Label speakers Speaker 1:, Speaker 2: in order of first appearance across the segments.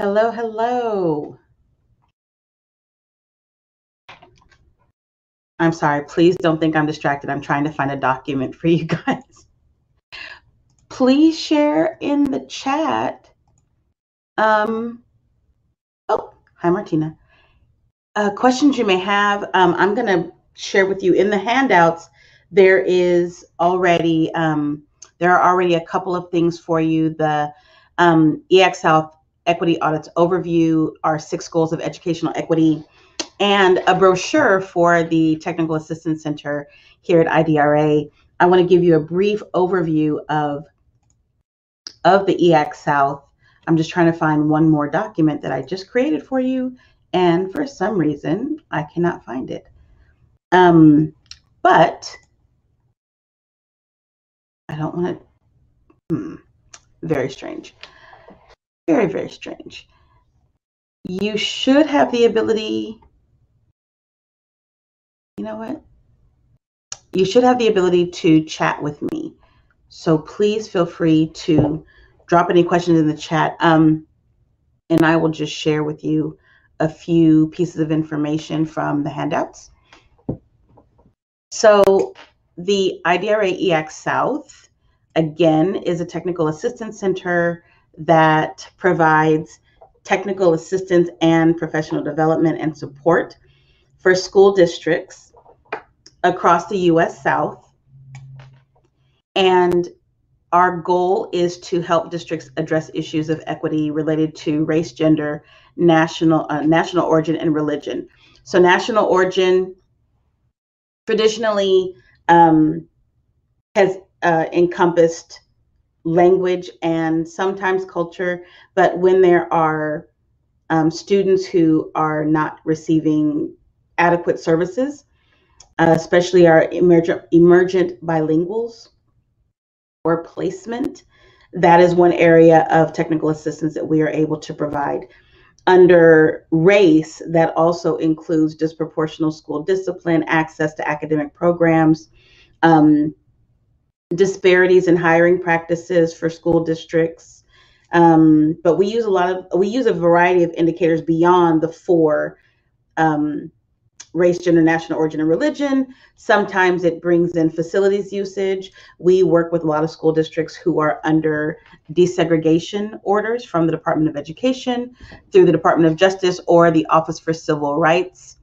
Speaker 1: Hello, hello. I'm sorry, please don't think I'm distracted. I'm trying to find a document for you guys. Please share in the chat. Um, oh, hi, Martina. Uh, questions you may have. Um, I'm going to share with you in the handouts. There is already, um, there are already a couple of things for you. The um, South Equity Audits Overview, our six goals of educational equity, and a brochure for the Technical Assistance Center here at IDRA. I want to give you a brief overview of, of the EAC South. I'm just trying to find one more document that I just created for you, and for some reason, I cannot find it. Um, but I don't want to, hmm, very strange. Very, very strange. You should have the ability you know what? You should have the ability to chat with me. So please feel free to drop any questions in the chat. Um, and I will just share with you a few pieces of information from the handouts. So the IDRA EAC South, again, is a technical assistance center that provides technical assistance and professional development and support for school districts across the US South. And our goal is to help districts address issues of equity related to race, gender, national uh, national origin, and religion. So national origin traditionally um, has uh, encompassed language and sometimes culture, but when there are um, students who are not receiving adequate services, uh, especially our emergent, emergent bilinguals or placement. That is one area of technical assistance that we are able to provide. Under race, that also includes disproportional school discipline, access to academic programs, um, disparities in hiring practices for school districts. Um, but we use a lot of we use a variety of indicators beyond the four um, race, gender, national origin, and religion. Sometimes it brings in facilities usage. We work with a lot of school districts who are under desegregation orders from the Department of Education through the Department of Justice or the Office for Civil Rights,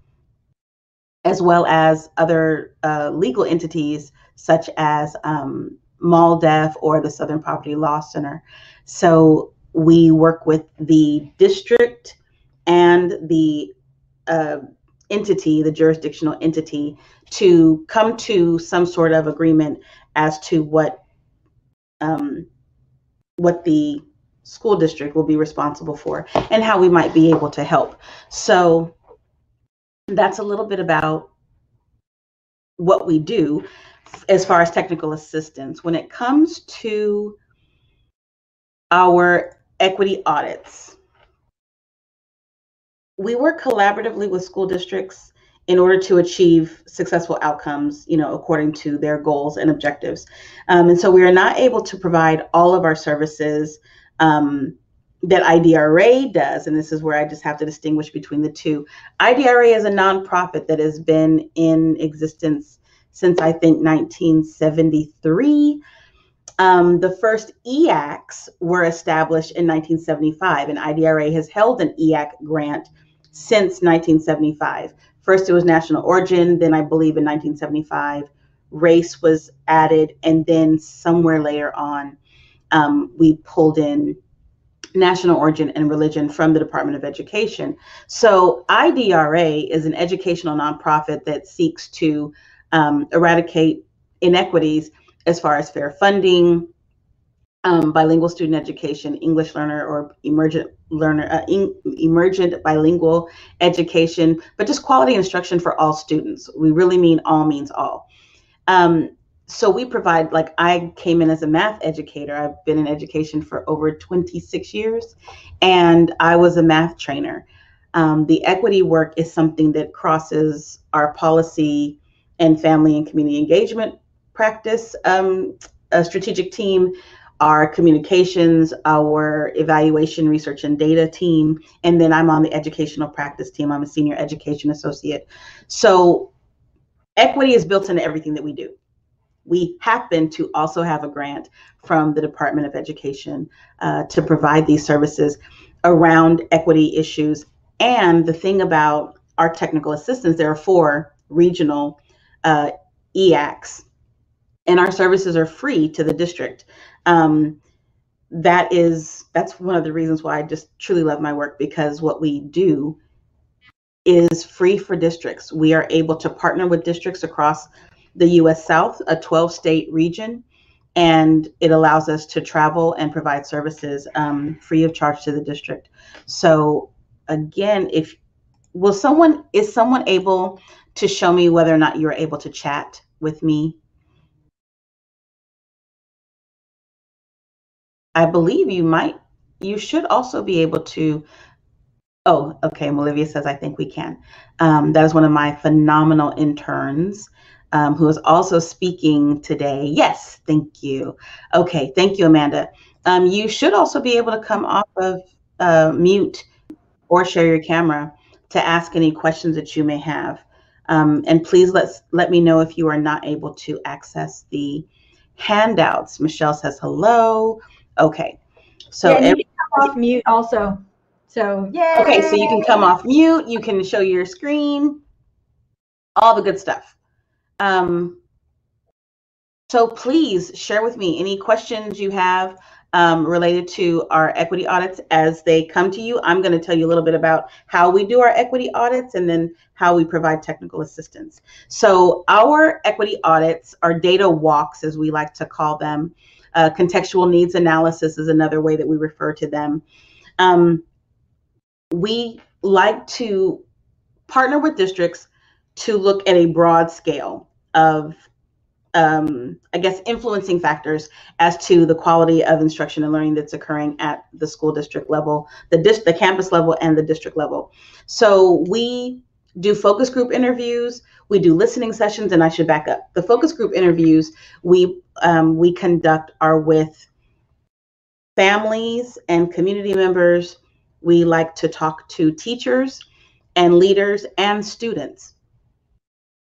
Speaker 1: as well as other uh, legal entities such as um, MALDEF or the Southern Poverty Law Center. So we work with the district and the uh, entity, the jurisdictional entity, to come to some sort of agreement as to what um, what the school district will be responsible for and how we might be able to help. So that's a little bit about what we do as far as technical assistance. When it comes to our equity audits, we work collaboratively with school districts in order to achieve successful outcomes, you know, according to their goals and objectives. Um, and so we are not able to provide all of our services um, that IDRA does. And this is where I just have to distinguish between the two. IDRA is a nonprofit that has been in existence since I think 1973. Um, the first EACs were established in 1975, and IDRA has held an EAC grant since 1975. First, it was national origin. Then, I believe in 1975, race was added. And then, somewhere later on, um, we pulled in national origin and religion from the Department of Education. So, IDRA is an educational nonprofit that seeks to um, eradicate inequities as far as fair funding, um, bilingual student education, English learner or emergent learner, uh, in, emergent bilingual education, but just quality instruction for all students. We really mean all means all. Um, so we provide, like I came in as a math educator. I've been in education for over 26 years, and I was a math trainer. Um, the equity work is something that crosses our policy and family and community engagement practice um, a strategic team our communications, our evaluation, research, and data team, and then I'm on the educational practice team. I'm a senior education associate. So equity is built into everything that we do. We happen to also have a grant from the Department of Education uh, to provide these services around equity issues. And the thing about our technical assistance, there are four regional uh, EACs, and our services are free to the district um, that is that's one of the reasons why I just truly love my work because what we do is free for districts. We are able to partner with districts across the US South, a 12 state region, and it allows us to travel and provide services um, free of charge to the district. So again, if will someone is someone able to show me whether or not you're able to chat with me I believe you might, you should also be able to. Oh, okay. Olivia says, I think we can. Um, that is one of my phenomenal interns um, who is also speaking today. Yes, thank you. Okay, thank you, Amanda. Um, you should also be able to come off of uh, mute or share your camera to ask any questions that you may have. Um, and please let let me know if you are not able to access the handouts. Michelle says hello. Okay. So
Speaker 2: yeah, you can come off mute also. So yeah.
Speaker 1: Okay, so you can come off mute. You can show your screen. All the good stuff. Um, so please share with me any questions you have um, related to our equity audits as they come to you. I'm going to tell you a little bit about how we do our equity audits and then how we provide technical assistance. So our equity audits, our data walks, as we like to call them, uh, contextual needs analysis is another way that we refer to them. Um, we like to partner with districts to look at a broad scale of um, I guess, influencing factors as to the quality of instruction and learning that's occurring at the school district level, the dis- the campus level, and the district level. So we do focus group interviews. We do listening sessions, and I should back up. The focus group interviews we um, we conduct are with families and community members. We like to talk to teachers and leaders and students.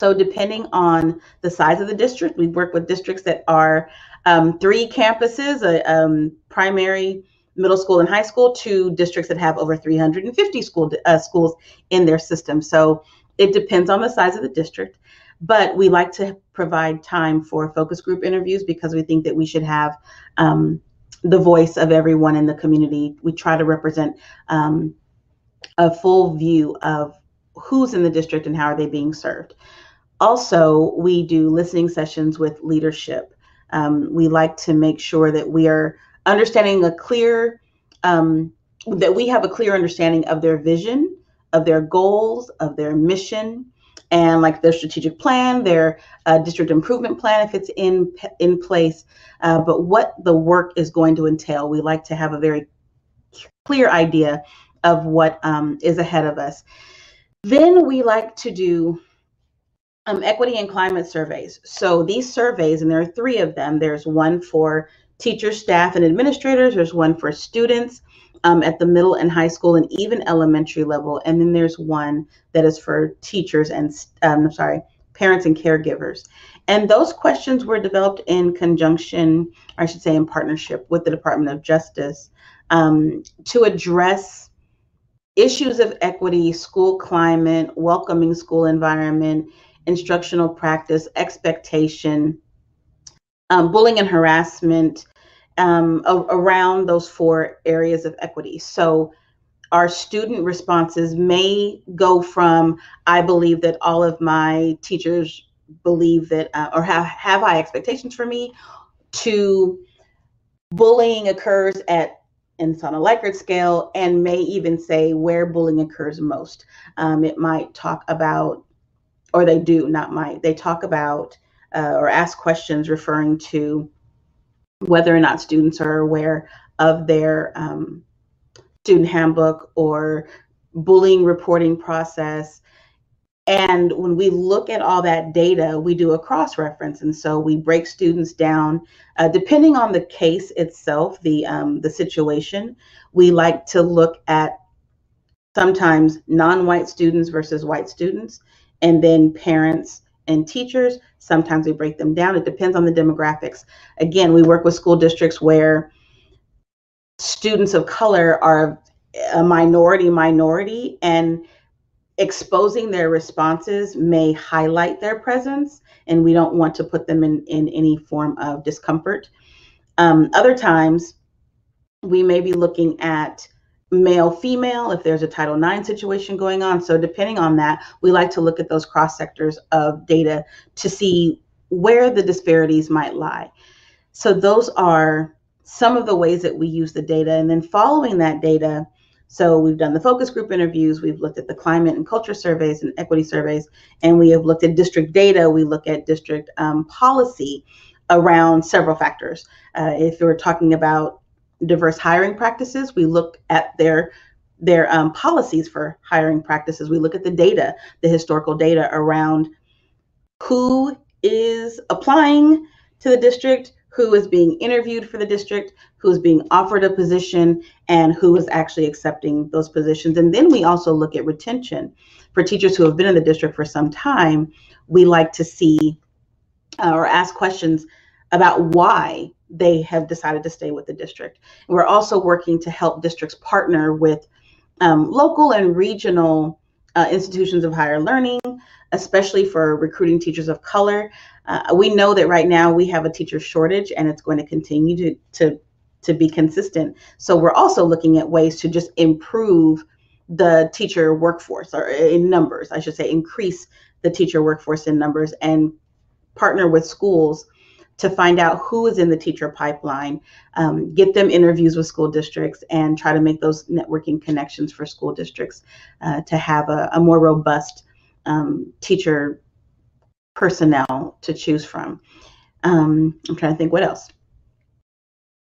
Speaker 1: So depending on the size of the district, we work with districts that are um, three campuses, a um, primary, middle school, and high school, to districts that have over 350 school uh, schools in their system. So it depends on the size of the district. But we like to provide time for focus group interviews because we think that we should have um, the voice of everyone in the community. We try to represent um, a full view of who's in the district and how are they being served. Also, we do listening sessions with leadership. Um, we like to make sure that we are understanding a clear, um, that we have a clear understanding of their vision, of their goals, of their mission, and like their strategic plan, their uh, district improvement plan, if it's in in place. Uh, but what the work is going to entail, we like to have a very clear idea of what um, is ahead of us. Then we like to do um, equity and climate surveys. So these surveys, and there are three of them. There's one for teachers, staff, and administrators. There's one for students um, at the middle and high school and even elementary level. And then there's one that is for teachers and, um, I'm sorry, parents and caregivers. And those questions were developed in conjunction, I should say, in partnership with the Department of Justice um, to address issues of equity, school climate, welcoming school environment, instructional practice, expectation, um, bullying and harassment, um, a- around those four areas of equity. So our student responses may go from I believe that all of my teachers believe that uh, or have have high expectations for me to bullying occurs at and it's on a Likert scale and may even say where bullying occurs most. Um, it might talk about, or they do, not might, they talk about uh, or ask questions referring to whether or not students are aware of their um, student handbook or bullying reporting process. And when we look at all that data, we do a cross reference. And so we break students down, uh, depending on the case itself, the, um, the situation. We like to look at sometimes non white students versus white students, and then parents and teachers. Sometimes we break them down. It depends on the demographics. Again, we work with school districts where students of color are a minority minority and exposing their responses may highlight their presence and we don't want to put them in, in any form of discomfort um, other times we may be looking at male female if there's a title ix situation going on. So depending on that we like to look at those cross sectors of data to see where the disparities might lie. So those are some of the ways that we use the data. And then following that data so we've done the focus group interviews we've looked at the climate and culture surveys and equity surveys and we have looked at district data. We look at district um, policy around several factors. Uh, if we're talking about diverse hiring practices. We look at their their um, policies for hiring practices. We look at the data, the historical data around who is applying to the district, who is being interviewed for the district, who is being offered a position, and who is actually accepting those positions. And then we also look at retention. For teachers who have been in the district for some time, we like to see uh, or ask questions about why they have decided to stay with the district. And we're also working to help districts partner with um, local and regional uh, institutions of higher learning, especially for recruiting teachers of color. Uh, we know that right now we have a teacher shortage and it's going to continue to, to, to be consistent. So we're also looking at ways to just improve the teacher workforce or in numbers, I should say, increase the teacher workforce in numbers and partner with schools to find out who is in the teacher pipeline, um, get them interviews with school districts, and try to make those networking connections for school districts uh, to have a, a more robust um, teacher personnel to choose from. Um, I'm trying to think what else.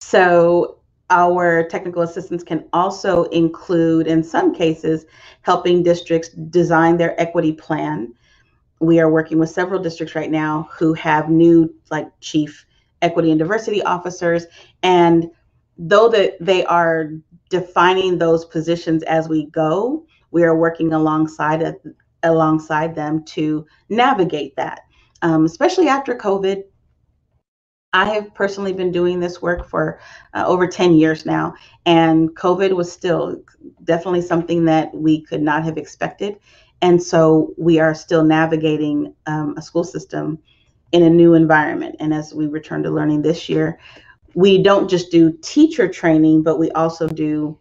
Speaker 1: So our technical assistance can also include, in some cases, helping districts design their equity plan we are working with several districts right now who have new like chief equity and diversity officers. And though that they are defining those positions as we go we are working alongside alongside them to navigate that. Um, especially after covid i have personally been doing this work for uh, over 10 years now and covid was still definitely something that we could not have expected and so we are still navigating um, a school system in a new environment. And as we return to learning this year, we don't just do teacher training, but we also do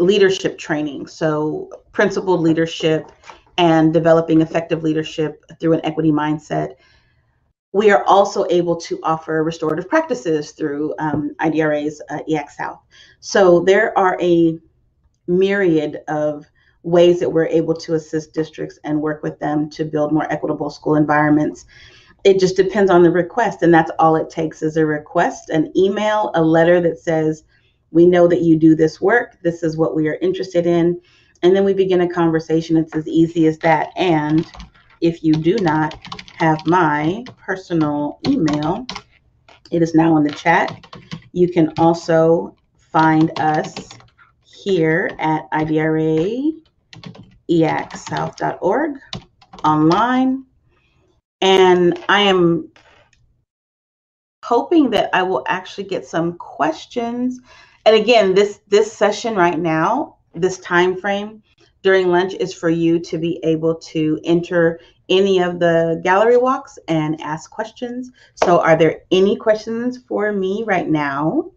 Speaker 1: leadership training. So, principled leadership and developing effective leadership through an equity mindset. We are also able to offer restorative practices through um, IDRA's uh, South. So, there are a myriad of ways that we're able to assist districts and work with them to build more equitable school environments. It just depends on the request, and that's all it takes is a request, an email, a letter that says, We know that you do this work, this is what we are interested in. And then we begin a conversation. It's as easy as that. And if you do not have my personal email, it is now in the chat. You can also find us here at IDRA eacsouth.org online. And I am hoping that I will actually get some questions. And again, this this session right now, this time frame during lunch is for you to be able to enter any of the gallery walks and ask questions. So are there any questions for me right now?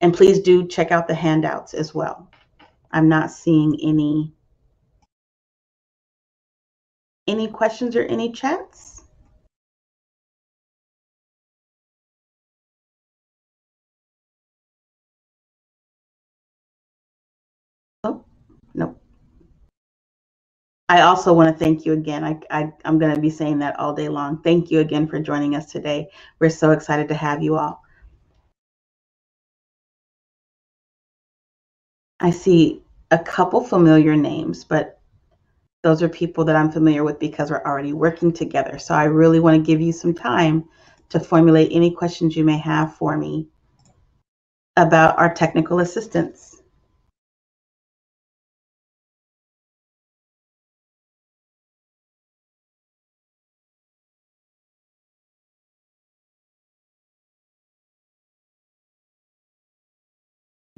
Speaker 1: And please do check out the handouts as well. I'm not seeing any any questions or any chats? Oh, no. I also want to thank you again. I, I, I'm going to be saying that all day long. Thank you again for joining us today. We're so excited to have you all. I see a couple familiar names, but those are people that I'm familiar with because we're already working together. So I really want to give you some time to formulate any questions you may have for me about our technical assistance.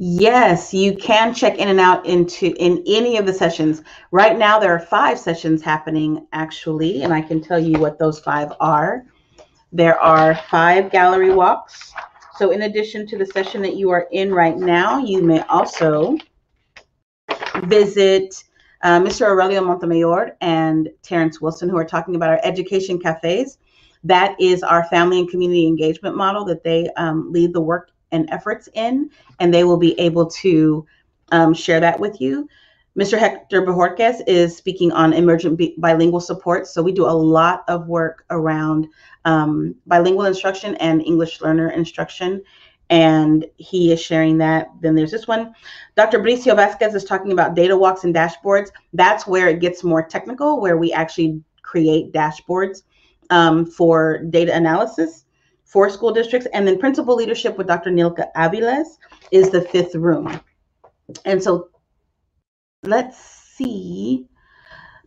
Speaker 1: Yes, you can check in and out into in any of the sessions. Right now, there are five sessions happening actually, and I can tell you what those five are. There are five gallery walks. So in addition to the session that you are in right now, you may also visit uh, Mr. Aurelio Montemayor and Terrence Wilson, who are talking about our education cafes. That is our family and community engagement model that they um, lead the work and efforts in, and they will be able to um, share that with you. Mr. Hector Bojorquez is speaking on emergent bilingual support. So we do a lot of work around um, bilingual instruction and English learner instruction. And he is sharing that. Then there's this one. Dr. Bricio Vasquez is talking about data walks and dashboards. That's where it gets more technical, where we actually create dashboards um, for data analysis for school districts. And then principal leadership with Dr. Nilka Aviles is the fifth room. And so let's see.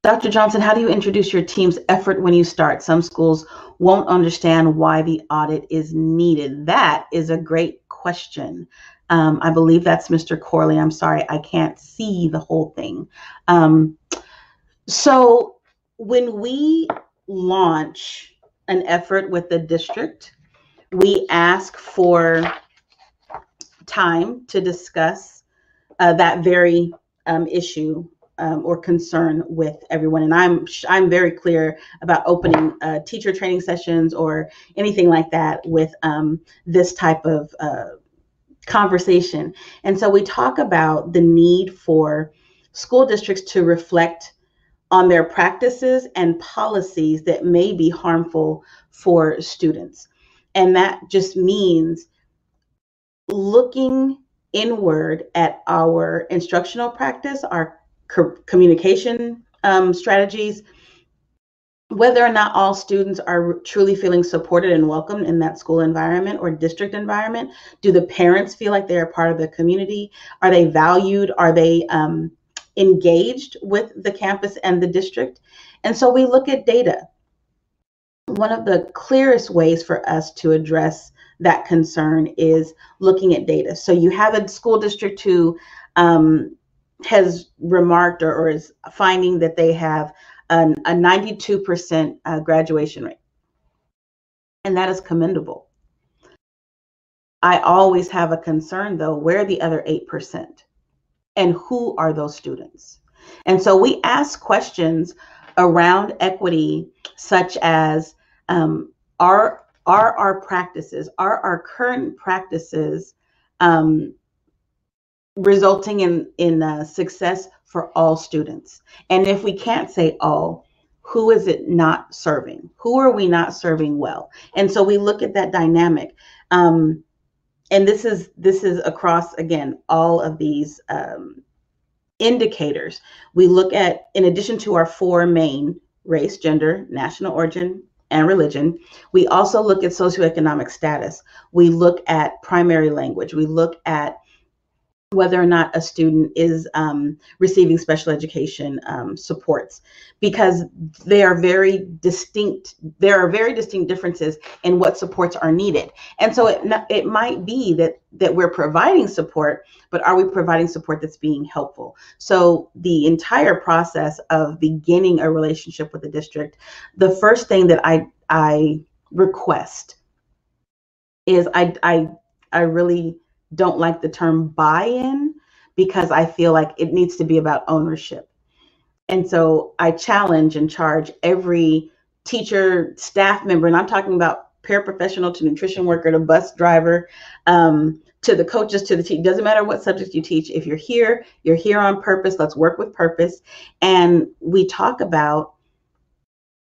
Speaker 1: Dr. Johnson, how do you introduce your team's effort when you start? Some schools won't understand why the audit is needed. That is a great question. Um, I believe that's Mr. Corley. I'm sorry, I can't see the whole thing. Um, so when we launch an effort with the district, we ask for time to discuss uh, that very um, issue um, or concern with everyone. And I'm I'm very clear about opening uh, teacher training sessions or anything like that with um, this type of uh, conversation. And so we talk about the need for school districts to reflect on their practices and policies that may be harmful for students. And that just means looking inward at our instructional practice, our co- communication um, strategies, whether or not all students are truly feeling supported and welcomed in that school environment or district environment. Do the parents feel like they're part of the community? Are they valued? Are they um, engaged with the campus and the district? And so we look at data one of the clearest ways for us to address that concern is looking at data. So you have a school district who um, has remarked or, or, is finding that they have an, a 92% uh, graduation rate. And that is commendable. I always have a concern though, where are the other 8%? And who are those students? And so we ask questions around equity, such as um, are are our practices, are our current practices um, resulting in in uh, success for all students? And if we can't say all, who is it not serving? Who are we not serving well? And so we look at that dynamic. Um, and this is this is across again all of these um, indicators. We look at, in addition to our four main race, gender, national origin, and religion. We also look at socioeconomic status. We look at primary language. We look at whether or not a student is um, receiving special education um, supports because they are very distinct there are very distinct differences in what supports are needed. And so it, it might be that that we're providing support but are we providing support that's being helpful? So the entire process of beginning a relationship with the district the first thing that i i request is i i i really don't like the term buy-in because I feel like it needs to be about ownership. And so I challenge and charge every teacher, staff member, and I'm talking about paraprofessional to nutrition worker to bus driver, um, to the coaches, to the team. Doesn't matter what subject you teach. If you're here, you're here on purpose. Let's work with purpose. And we talk about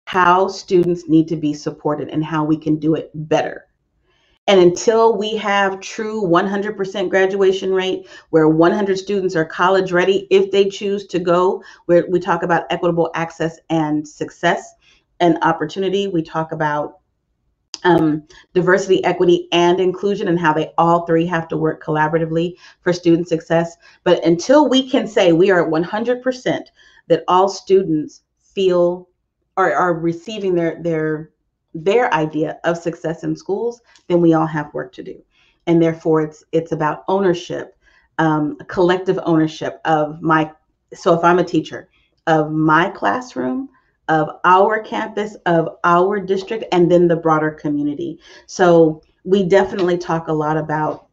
Speaker 1: how students need to be supported and how we can do it better. And until we have true 100% graduation rate, where 100 students are college ready if they choose to go, where we talk about equitable access and success and opportunity, we talk about um, diversity, equity, and inclusion, and how they all three have to work collaboratively for student success. But until we can say we are at 100% that all students feel or are receiving their their their idea of success in schools, then we all have work to do. And therefore, it's it's about ownership, um, collective ownership of my. So if I'm a teacher of my classroom, of our campus, of our district, and then the broader community. So we definitely talk a lot about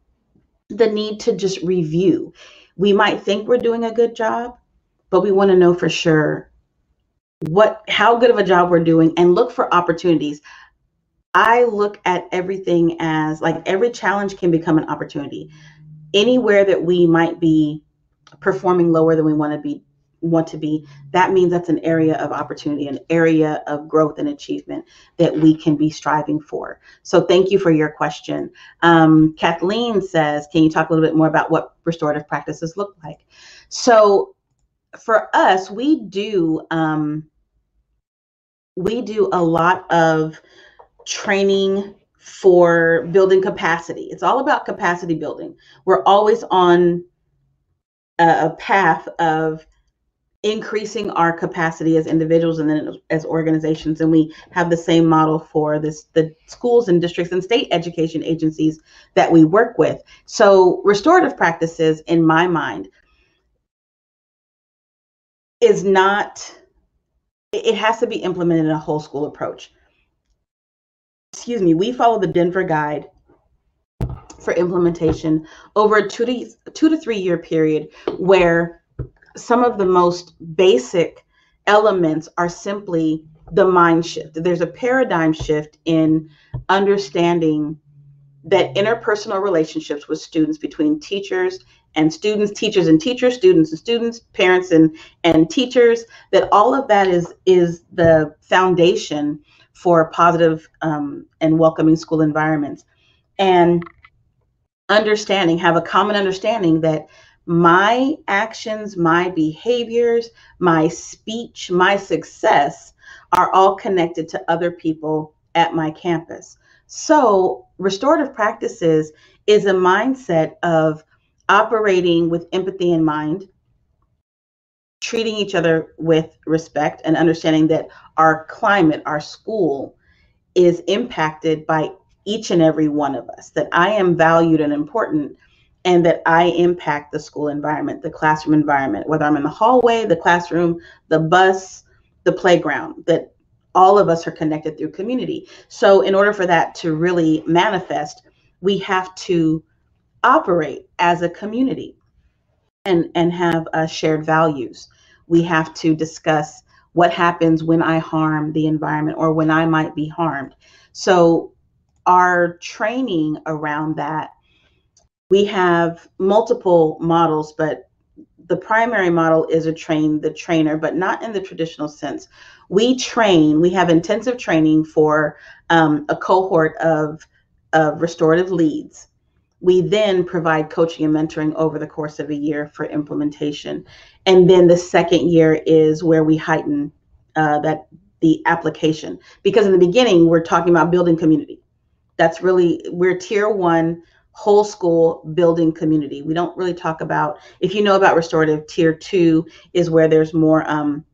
Speaker 1: the need to just review. We might think we're doing a good job, but we want to know for sure what how good of a job we're doing and look for opportunities. I look at everything as like every challenge can become an opportunity. Anywhere that we might be performing lower than we want to be want to be, that means that's an area of opportunity, an area of growth and achievement that we can be striving for. So thank you for your question. Um, Kathleen says, can you talk a little bit more about what restorative practices look like? So for us, we do um, we do a lot of training for building capacity. It's all about capacity building. We're always on a, a path of increasing our capacity as individuals and then as organizations and we have the same model for this the schools and districts and state education agencies that we work with so restorative practices in my mind is not it has to be implemented in a whole school approach excuse me we follow the denver guide for implementation over a two to two to three year period where some of the most basic elements are simply the mind shift. There's a paradigm shift in understanding that interpersonal relationships with students between teachers and students, teachers and teachers, students and students, parents and and teachers, that all of that is is the foundation for positive um, and welcoming school environments. And understanding, have a common understanding that my actions, my behaviors, my speech, my success are all connected to other people at my campus. So, restorative practices is a mindset of operating with empathy in mind, treating each other with respect, and understanding that our climate, our school, is impacted by each and every one of us, that I am valued and important and that I impact the school environment, the classroom environment, whether I'm in the hallway, the classroom, the bus, the playground, that all of us are connected through community. So, in order for that to really manifest, we have to operate as a community and, and have uh, shared values. We have to discuss what happens when I harm the environment or when I might be harmed. So, our training around that we have multiple models, but the primary model is a train the trainer, but not in the traditional sense. We train, we have intensive training for um, a cohort of, of restorative leads. We then provide coaching and mentoring over the course of a year for implementation. And then the second year is where we heighten uh, that the application. Because in the beginning, we're talking about building community. That's really, we're tier one whole school building community. We don't really talk about, if you know about restorative, tier two is where there's more um,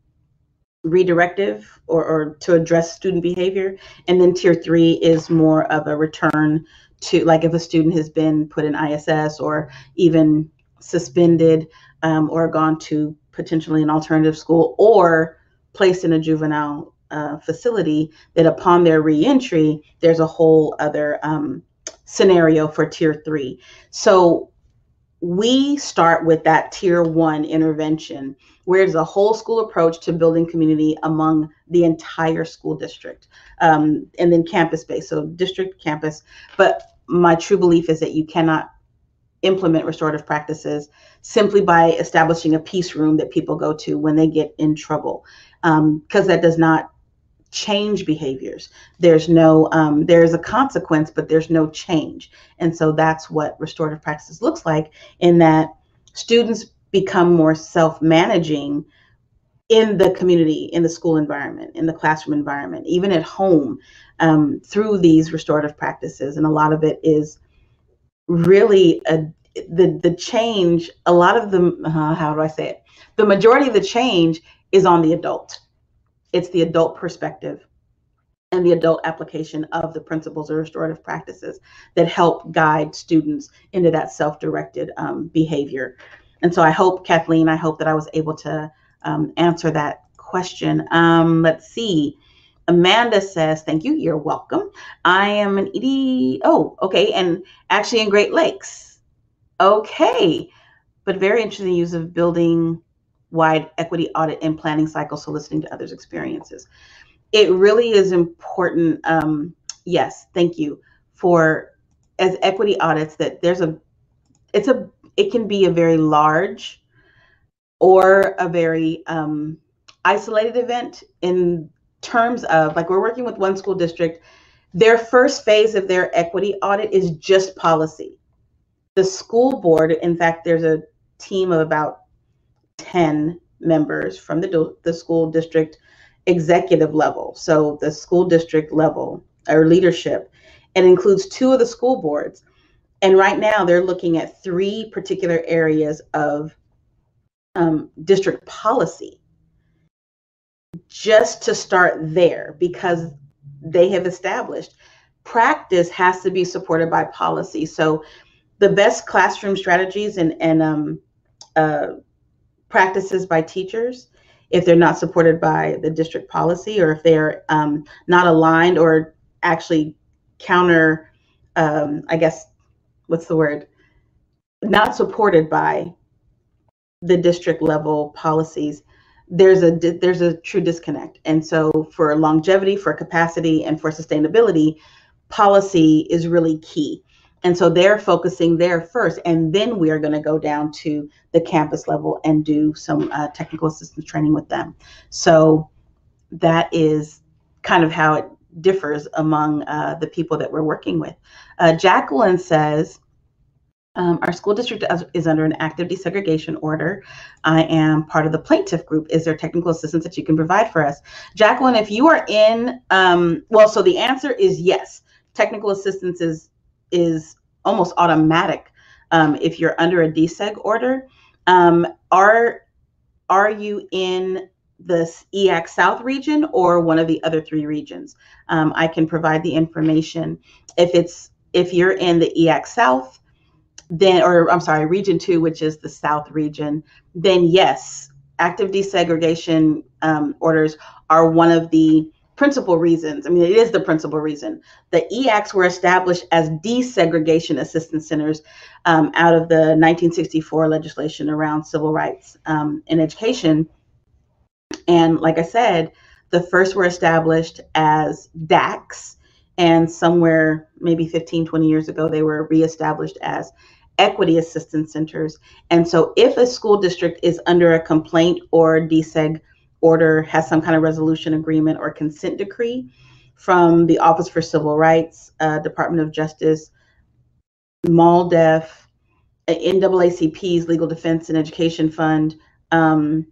Speaker 1: redirective or, or to address student behavior. And then tier three is more of a return to, like if a student has been put in ISS or even suspended um, or gone to potentially an alternative school or placed in a juvenile uh, facility, that upon their reentry, there's a whole other um, scenario for tier three. So we start with that tier one intervention, where it's a whole school approach to building community among the entire school district, um, and then campus based, so district, campus. But my true belief is that you cannot implement restorative practices simply by establishing a peace room that people go to when they get in trouble, because um, that does not change behaviors. There's no, um, there's a consequence, but there's no change. And so that's what restorative practices looks like in that students become more self-managing in the community, in the school environment, in the classroom environment, even at home, um, through these restorative practices. And a lot of it is really a, the the change. A lot of the uh, how do I say it? The majority of the change is on the adult. It's the adult perspective and the adult application of the principles of restorative practices that help guide students into that self-directed um, behavior. And so I hope, Kathleen, I hope that I was able to um, answer that question. Um, let's see. Amanda says, thank you. You're welcome. I am an ED. Oh, okay. And actually in Great Lakes. Okay. But very interesting use of building wide equity audit and planning cycle, so listening to others' experiences. It really is important. Um, yes, thank you for as equity audits that there's a, it's a, it can be a very large or a very um, isolated event in terms of like we're working with one school district their first phase of their equity audit is just policy the school board in fact there's a team of about 10 members from the, the school district executive level so the school district level or leadership it includes two of the school boards and right now they're looking at three particular areas of um, district policy just to start there because they have established practice has to be supported by policy. So the best classroom strategies and, and um, uh, practices by teachers, if they're not supported by the district policy or if they're um, not aligned or actually counter, um, I guess, what's the word? Not supported by the district level policies, there's a there's a true disconnect. And so for longevity, for capacity, and for sustainability, policy is really key. And so they're focusing there first, and then we are going to go down to the campus level and do some uh, technical assistance training with them. So that is kind of how it differs among uh, the people that we're working with. Uh, Jacqueline says, um, our school district is under an active desegregation order. I am part of the plaintiff group. Is there technical assistance that you can provide for us? Jacqueline, if you are in, um, well, so the answer is yes. Technical assistance is, is almost automatic um, if you're under a deseg order. Um, are, are you in the EAC South region or one of the other three regions? Um, I can provide the information. If it's if you're in the EAC South, then, or I'm sorry, region two, which is the South region, then yes, active desegregation um, orders are one of the principal reasons. I mean, it is the principal reason. The EACs were established as desegregation assistance centers um, out of the 1964 legislation around civil rights um, in education. And like I said, the first were established as DACs, and somewhere maybe 15, 20 years ago, they were reestablished as equity assistance centers. And so if a school district is under a complaint or deseg order, has some kind of resolution agreement or consent decree from the Office for Civil Rights, uh, Department of Justice, MALDEF, NAACP's Legal Defense and Education Fund, um,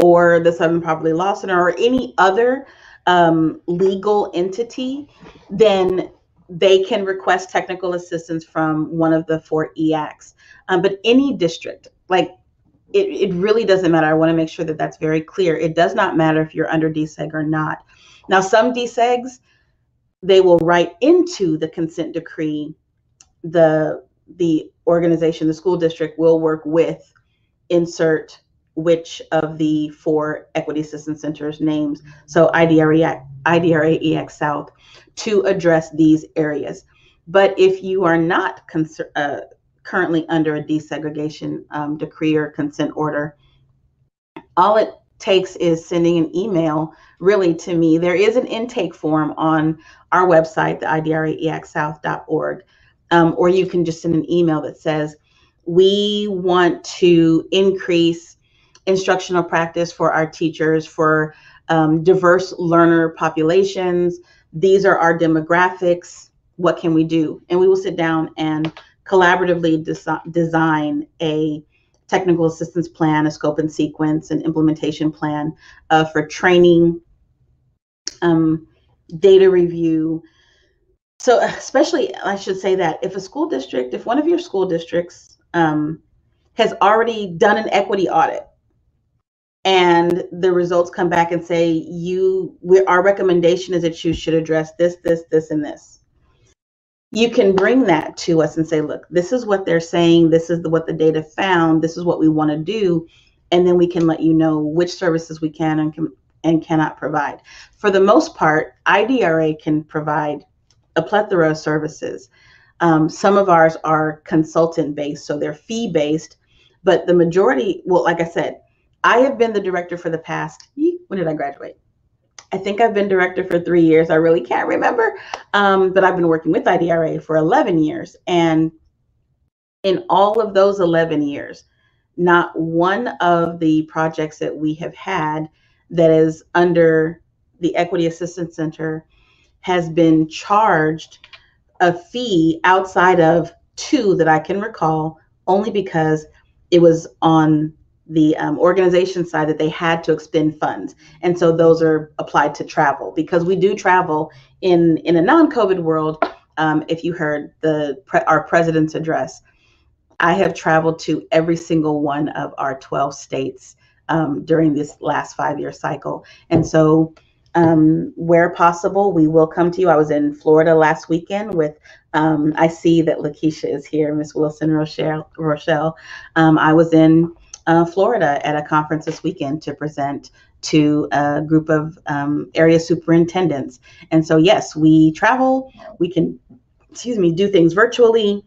Speaker 1: or the Southern Poverty Law Center, or any other um, legal entity, then they can request technical assistance from one of the four EACs. Um, but any district, like it, it really doesn't matter. I want to make sure that that's very clear. It does not matter if you're under deseg or not. Now, some desegs, they will write into the consent decree the the organization, the school district will work with insert which of the four equity assistance centers names. So IDRA, IDRA EAC South to address these areas. But if you are not uh, currently under a desegregation um, decree or consent order, all it takes is sending an email really to me. There is an intake form on our website, the idraeacsouth.org, um, or you can just send an email that says, we want to increase instructional practice for our teachers, for um, diverse learner populations. These are our demographics. What can we do? And we will sit down and collaboratively desi- design a technical assistance plan, a scope and sequence, an implementation plan uh, for training, um, data review. So, especially, I should say that if a school district, if one of your school districts um, has already done an equity audit and the results come back and say you we, our recommendation is that you should address this this this and this you can bring that to us and say look this is what they're saying this is the, what the data found this is what we want to do and then we can let you know which services we can and can and cannot provide. For the most part IDRA can provide a plethora of services. Um, some of ours are consultant based so they're fee based but the majority well like i said i have been the director for the past when did i graduate i think i've been director for three years. I really can't remember. Um, but i've been working with IDRA for 11 years. And in all of those 11 years not one of the projects that we have had that is under the equity assistance center has been charged a fee outside of two that i can recall only because it was on the um, organization side that they had to expend funds and so those are applied to travel because we do travel in in a non-covid world um, if you heard the our president's address i have traveled to every single one of our 12 states um, during this last five year cycle and so um, where possible we will come to you i was in florida last weekend with um, I see that Lakeisha is here, Miss Wilson Rochelle. Rochelle. Um, I was in uh, Florida at a conference this weekend to present to a group of um, area superintendents. And so, yes, we travel. We can, excuse me, do things virtually.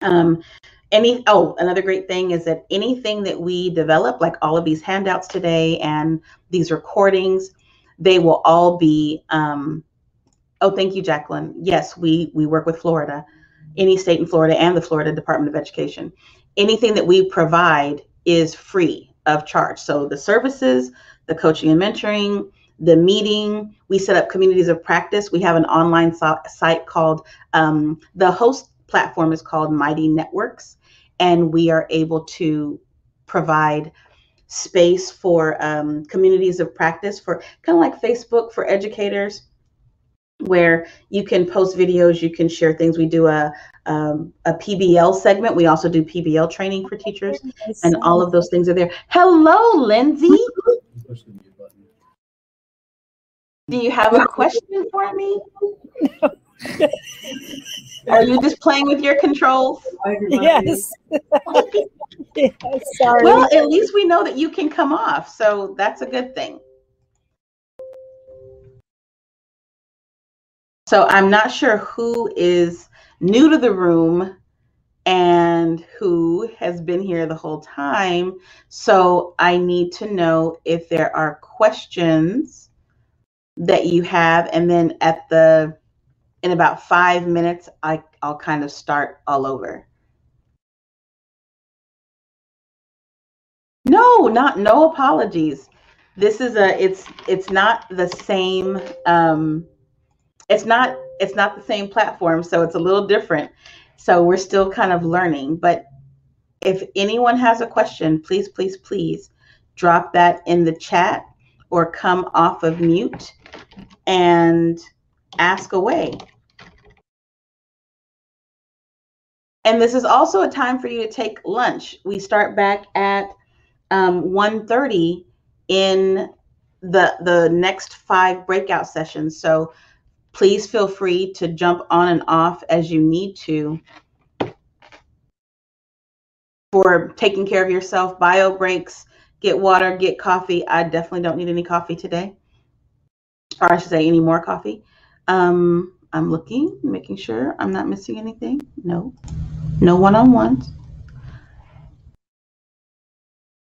Speaker 1: Um, any oh, another great thing is that anything that we develop, like all of these handouts today and these recordings, they will all be um, Oh, thank you, Jacqueline. Yes, we we work with Florida, any state in Florida and the Florida Department of Education. Anything that we provide is free of charge. So the services, the coaching and mentoring, the meeting, we set up communities of practice. We have an online so- site called um, the host platform is called Mighty Networks, and we are able to provide space for um, communities of practice for kind of like Facebook for educators where you can post videos, you can share things. We do a um, a PBL segment. We also do PBL training for teachers, and all of those things are there. Hello, Lindsay. Do you have a question for me? Are you just playing with your controls?
Speaker 3: Yes. yes. Sorry.
Speaker 1: Well, at least we know that you can come off, so that's a good thing. So I'm not sure who is new to the room and who has been here the whole time. So I need to know if there are questions that you have. And then at the, in about five minutes, I, I'll kind of start all over. No, not, no apologies. This is a, it's, it's not the same, um, it's not it's not the same platform so it's a little different. So we're still kind of learning but if anyone has a question please please please drop that in the chat or come off of mute and ask away. And this is also a time for you to take lunch. We start back at um, 1.30 in the the next five breakout sessions. So Please feel free to jump on and off as you need to for taking care of yourself. Bio breaks, get water, get coffee. I definitely don't need any coffee today, or I should say, any more coffee. Um, I'm looking, making sure I'm not missing anything. No, no one on ones.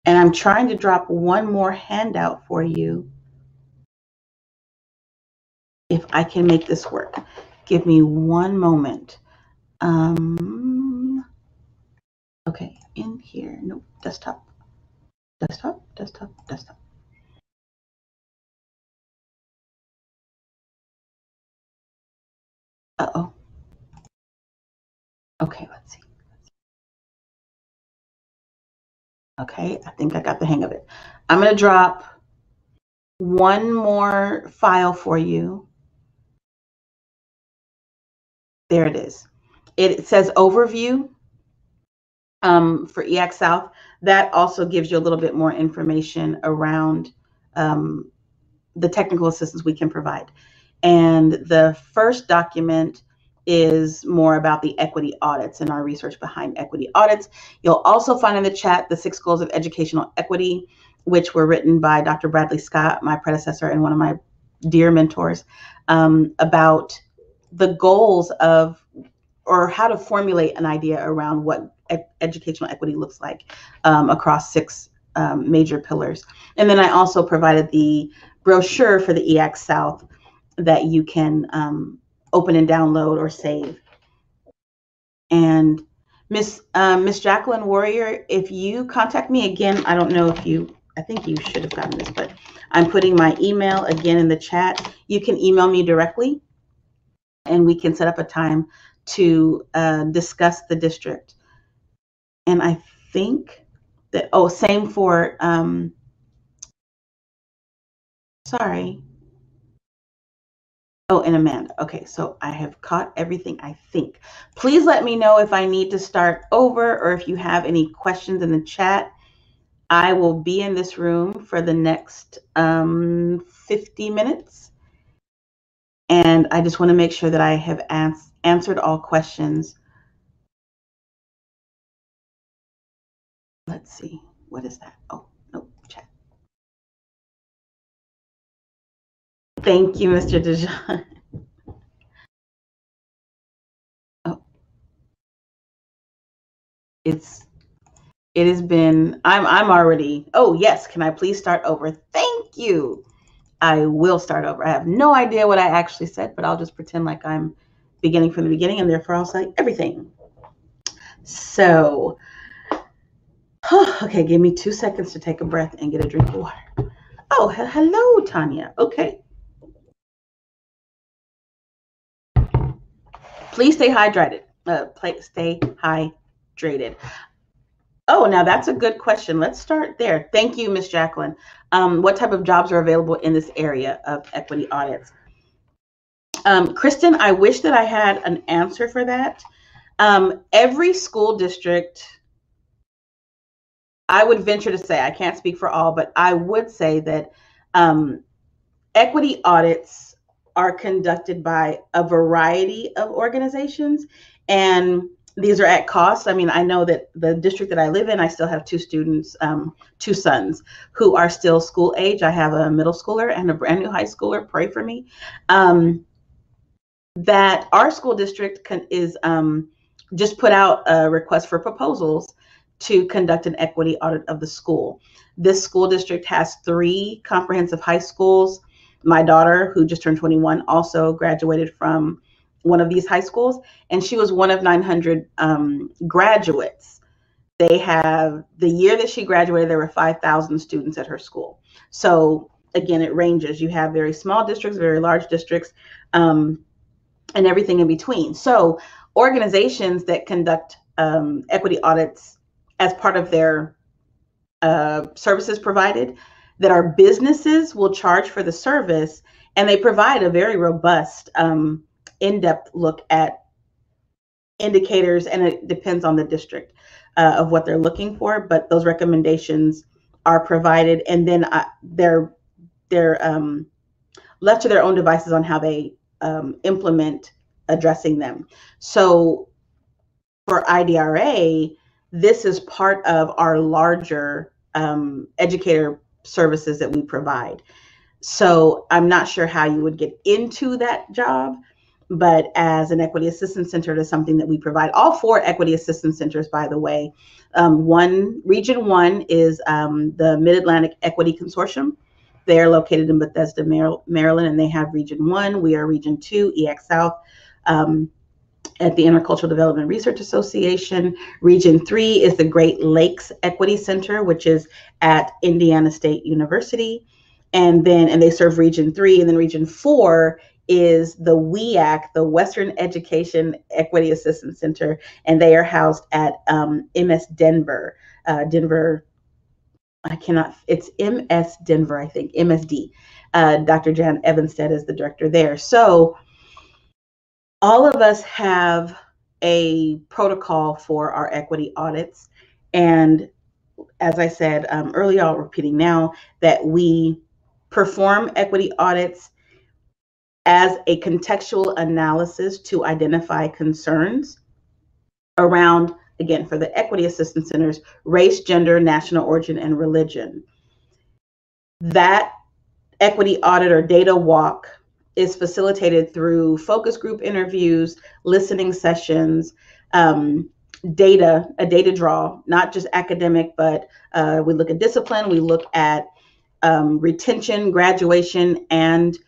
Speaker 1: And I'm trying to drop one more handout for you if I can make this work. Give me one moment. Um, okay, in here. Nope, desktop. Desktop, desktop, desktop. Uh-oh. Okay, let's see. Okay, I think I got the hang of it. I'm going to drop one more file for you. There it is. It says overview um, for EAC South. That also gives you a little bit more information around um, the technical assistance we can provide. And the first document is more about the equity audits and our research behind equity audits. You'll also find in the chat the six goals of educational equity, which were written by Dr. Bradley Scott, my predecessor and one of my dear mentors, um, about the goals of or how to formulate an idea around what e educational equity looks like um, across six um, major pillars. And then I also provided the brochure for the EAC South that you can um, open and download or save. And Miss um, Miss Jacqueline Warrior, if you contact me again, I don't know if you, I think you should have gotten this, but I'm putting my email again in the chat. You can email me directly and we can set up a time to uh, discuss the district. And I think that, oh, same for, um, sorry, Oh, and Amanda. Okay, so I have caught everything, I think. Please let me know if I need to start over or if you have any questions in the chat. I will be in this room for the next um, 50 minutes. And I just want to make sure that I have ans answered all questions. Let's see. What is that? Oh, no, chat. Thank you, Mr. Dejan. Oh. It's it has been I'm I'm already oh yes, can I please start over? Thank you. I will start over. I have no idea what I actually said, but I'll just pretend like I'm beginning from the beginning and therefore I'll say everything. So okay, give me two seconds to take a breath and get a drink of water. Oh, hello, Tanya. Okay. Please stay hydrated. Uh, play, stay hydrated. Oh, now that's a good question. Let's start there. Thank you, Miss Jacqueline. Um, what type of jobs are available in this area of equity audits? Um, Kristen, I wish that I had an answer for that. Um, every school district, I would venture to say, I can't speak for all, but I would say that um, equity audits are conducted by a variety of organizations and these are at cost. I mean, I know that the district that I live in, I still have two students, um, two sons who are still school age. I have a middle schooler and a brand new high schooler. Pray for me. Um, that our school district can, is um, just put out a request for proposals to conduct an equity audit of the school. This school district has three comprehensive high schools my daughter, who just turned 21, also graduated from one of these high schools, and she was one of 900 um, graduates. They have the year that she graduated, there were 5,000 students at her school. So again, it ranges. You have very small districts, very large districts, um, and everything in between. So organizations that conduct um, equity audits as part of their uh, services provided that our businesses will charge for the service and they provide a very robust um, in-depth look at indicators and it depends on the district uh, of what they're looking for but those recommendations are provided and then uh, they're they're um, left to their own devices on how they um, implement addressing them so for IDRA this is part of our larger um, educator services that we provide. So I'm not sure how you would get into that job, but as an equity assistance center, is something that we provide. All four equity assistance centers, by the way. Um, one region one is um, the Mid Atlantic Equity Consortium. They are located in Bethesda, Maryland, and they have Region One. We are Region Two, EAC South. Um, at the Intercultural Development Research Association. Region three is the Great Lakes Equity Center, which is at Indiana State University. And then, and they serve Region three. And then Region four is the WEAC, the Western Education Equity Assistance Center, and they are housed at um, MS Denver, uh, Denver. I cannot. It's MS Denver, I think. MSD. Uh, Dr. Jan Evanstead is the director there. So all of us have a protocol for our equity audits, and as I said um, earlier, I'll repeating now that we perform equity audits as a contextual analysis to identify concerns around, again, for the equity assistance centers, race, gender, national origin, and religion. That equity audit or data walk is facilitated through focus group interviews, listening sessions, um, data, a data draw, not just academic, but uh, we look at discipline, we look at um, retention, graduation, and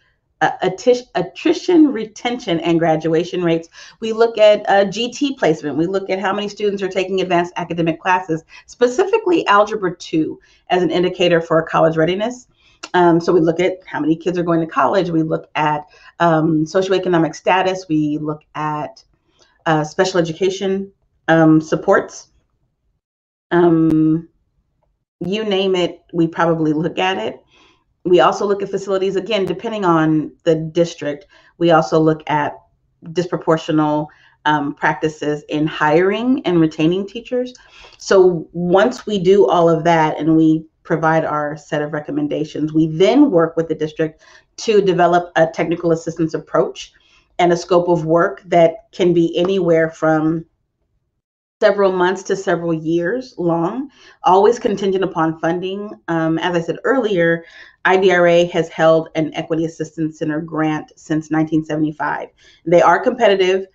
Speaker 1: uh, attrition, retention, and graduation rates. We look at uh, GT placement. We look at how many students are taking advanced academic classes, specifically Algebra 2 as an indicator for college readiness. Um, so we look at how many kids are going to college. We look at um, socioeconomic status. We look at uh, special education um, supports. Um, you name it, we probably look at it. We also look at facilities, again, depending on the district. We also look at disproportional um, practices in hiring and retaining teachers. So once we do all of that and we provide our set of recommendations, we then work with the district to develop a technical assistance approach and a scope of work that can be anywhere from several months to several years long, always contingent upon funding. Um, as I said earlier, IDRA has held an Equity Assistance Center grant since 1975. They are competitive.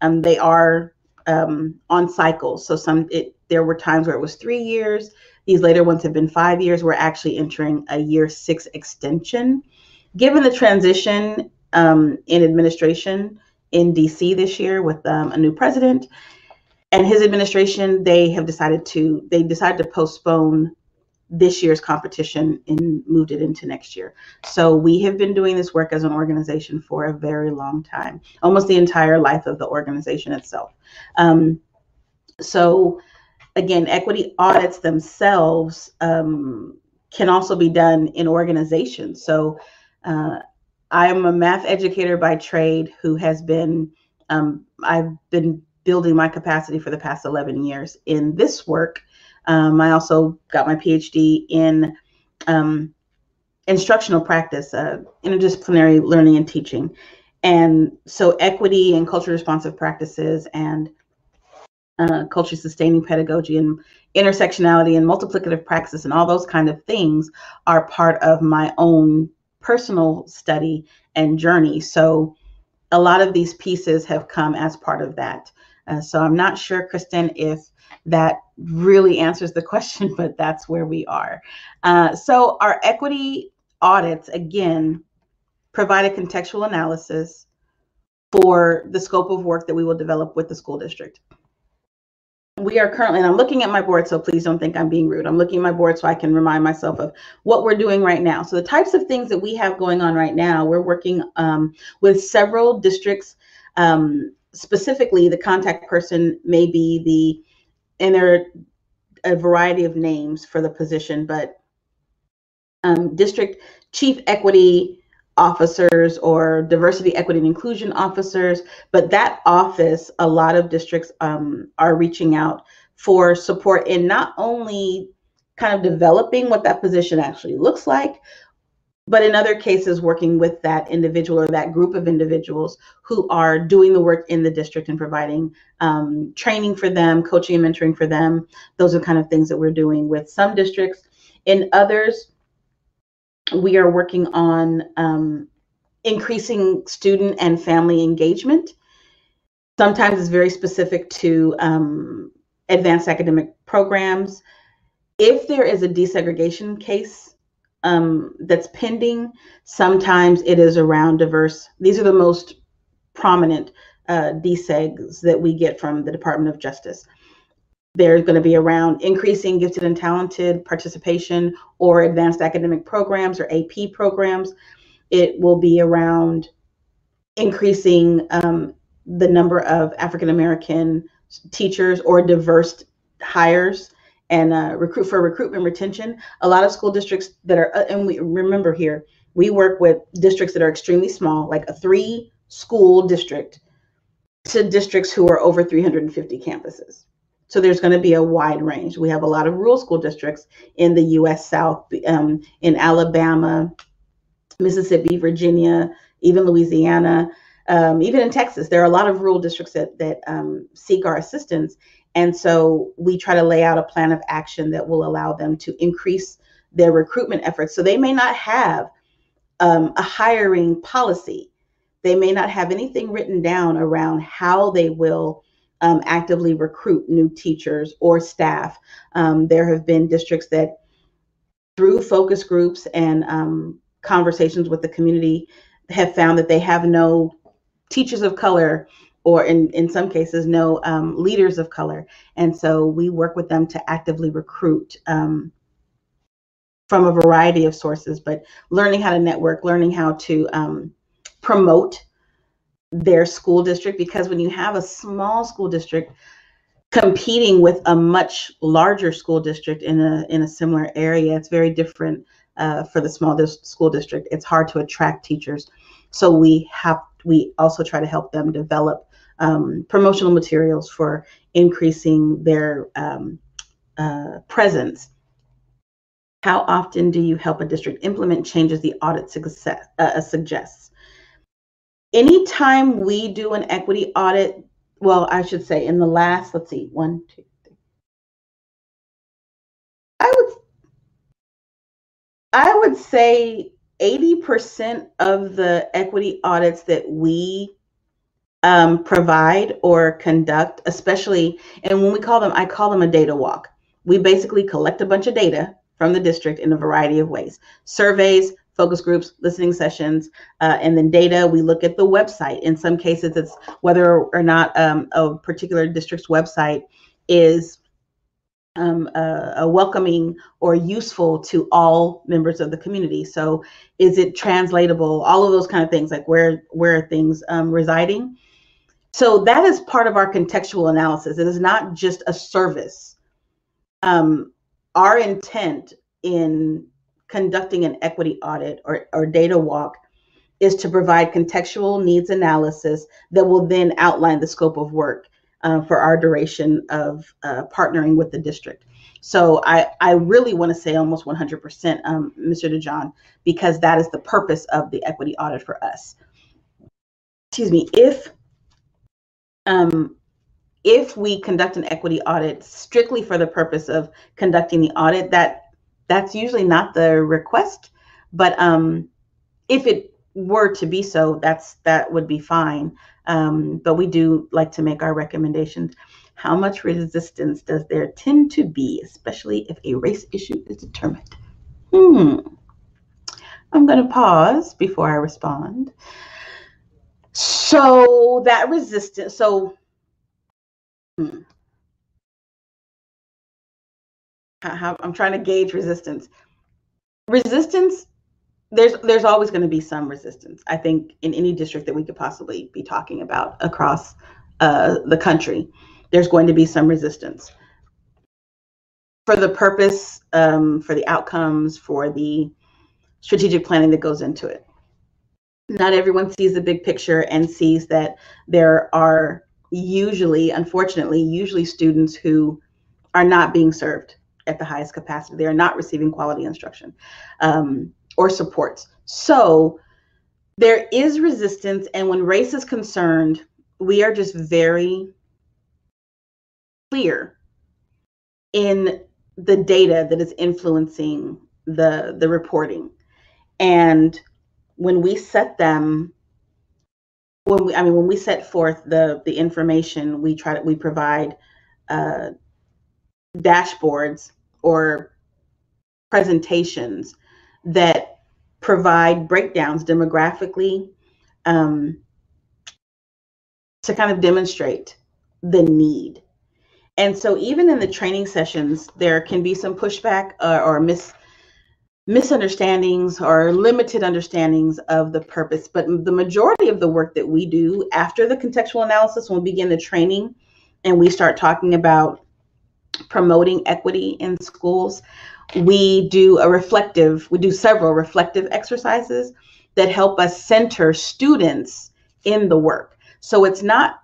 Speaker 1: Um, they are um, on cycles. So some it, there were times where it was three years. These later ones have been five years. We're actually entering a year six extension. Given the transition um, in administration in DC this year with um, a new president, and his administration they have decided to they decided to postpone this year's competition and moved it into next year. So we have been doing this work as an organization for a very long time, almost the entire life of the organization itself. Um, so again, equity audits themselves um, can also be done in organizations. So uh, I am a math educator by trade who has been um, I've been building my capacity for the past 11 years in this work. Um, I also got my PhD in um, instructional practice, uh, interdisciplinary learning and teaching. And so, equity and culture responsive practices and uh, culture sustaining pedagogy and intersectionality and multiplicative praxis and all those kind of things are part of my own personal study and journey. So, a lot of these pieces have come as part of that. Uh, so I'm not sure, Kristen, if that really answers the question, but that's where we are. Uh, so our equity audits, again, provide a contextual analysis for the scope of work that we will develop with the school district. We are currently, and I'm looking at my board, so please don't think I'm being rude. I'm looking at my board so I can remind myself of what we're doing right now. So the types of things that we have going on right now, we're working um, with several districts um, specifically the contact person may be the and there are a variety of names for the position but um, district chief equity officers or diversity equity and inclusion officers but that office a lot of districts um, are reaching out for support in not only kind of developing what that position actually looks like but in other cases working with that individual or that group of individuals who are doing the work in the district and providing um, training for them coaching and mentoring for them. Those are kind of things that we're doing with some districts. In others we are working on um, increasing student and family engagement. Sometimes it's very specific to um, advanced academic programs. If there is a desegregation case um, that's pending. Sometimes it is around diverse. These are the most prominent uh, desegs that we get from the Department of Justice. There's going to be around increasing gifted and talented participation or advanced academic programs or AP programs. It will be around increasing um, the number of African American teachers or diverse hires and uh, recruit for recruitment retention. A lot of school districts that are, uh, and we remember here, we work with districts that are extremely small, like a three school district to districts who are over 350 campuses. So there's going to be a wide range. We have a lot of rural school districts in the US South, um, in Alabama, Mississippi, Virginia, even Louisiana, um, even in Texas. There are a lot of rural districts that, that um, seek our assistance. And so we try to lay out a plan of action that will allow them to increase their recruitment efforts. So they may not have um, a hiring policy. They may not have anything written down around how they will um, actively recruit new teachers or staff. Um, there have been districts that, through focus groups and um, conversations with the community, have found that they have no teachers of color or in, in some cases no um, leaders of color. And so we work with them to actively recruit um, from a variety of sources but learning how to network learning how to um, promote their school district because when you have a small school district competing with a much larger school district in a in a similar area it's very different uh, for the small dis- school district. It's hard to attract teachers. So we have we also try to help them develop um, promotional materials for increasing their um, uh, presence. How often do you help a district implement changes the audit success, uh, suggests? Anytime we do an equity audit, well, I should say in the last, let's see, one, two, three. I would, I would say 80% of the equity audits that we um, provide or conduct, especially, and when we call them, I call them a data walk. We basically collect a bunch of data from the district in a variety of ways surveys, focus groups, listening sessions, uh, and then data. We look at the website. In some cases, it's whether or not um, a particular district's website is um, uh, welcoming or useful to all members of the community. So, is it translatable? All of those kind of things, like where where are things um, residing? So that is part of our contextual analysis. It is not just a service. Um, our intent in conducting an equity audit or, or data walk is to provide contextual needs analysis that will then outline the scope of work uh, for our duration of uh, partnering with the district. So I, I really want to say almost 100%, um, Mr. DeJohn, because that is the purpose of the equity audit for us. Excuse me, if um, if we conduct an equity audit strictly for the purpose of conducting the audit, that that's usually not the request. But um, if it were to be so, that's that would be fine. Um, but we do like to make our recommendations. How much resistance does there tend to be, especially if a race issue is determined? Hmm. I'm going to pause before I respond. So that resistance, so hmm. I'm trying to gauge resistance. Resistance there's there's always going to be some resistance. I think in any district that we could possibly be talking about across uh, the country, there's going to be some resistance for the purpose, um, for the outcomes, for the strategic planning that goes into it. Not everyone sees the big picture and sees that there are usually, unfortunately, usually students who are not being served at the highest capacity. They are not receiving quality instruction. Um, or supports. So there is resistance. And when race is concerned, we are just very clear in the data that is influencing the the reporting and when we set them when we i mean when we set forth the the information we try to we provide uh, dashboards or presentations that provide breakdowns demographically um, to kind of demonstrate the need. And so, even in the training sessions, there can be some pushback uh, or mis misunderstandings or limited understandings of the purpose. But the majority of the work that we do after the contextual analysis, when we begin the training and we start talking about promoting equity in schools, we do a reflective, we do several reflective exercises that help us center students in the work. So it's not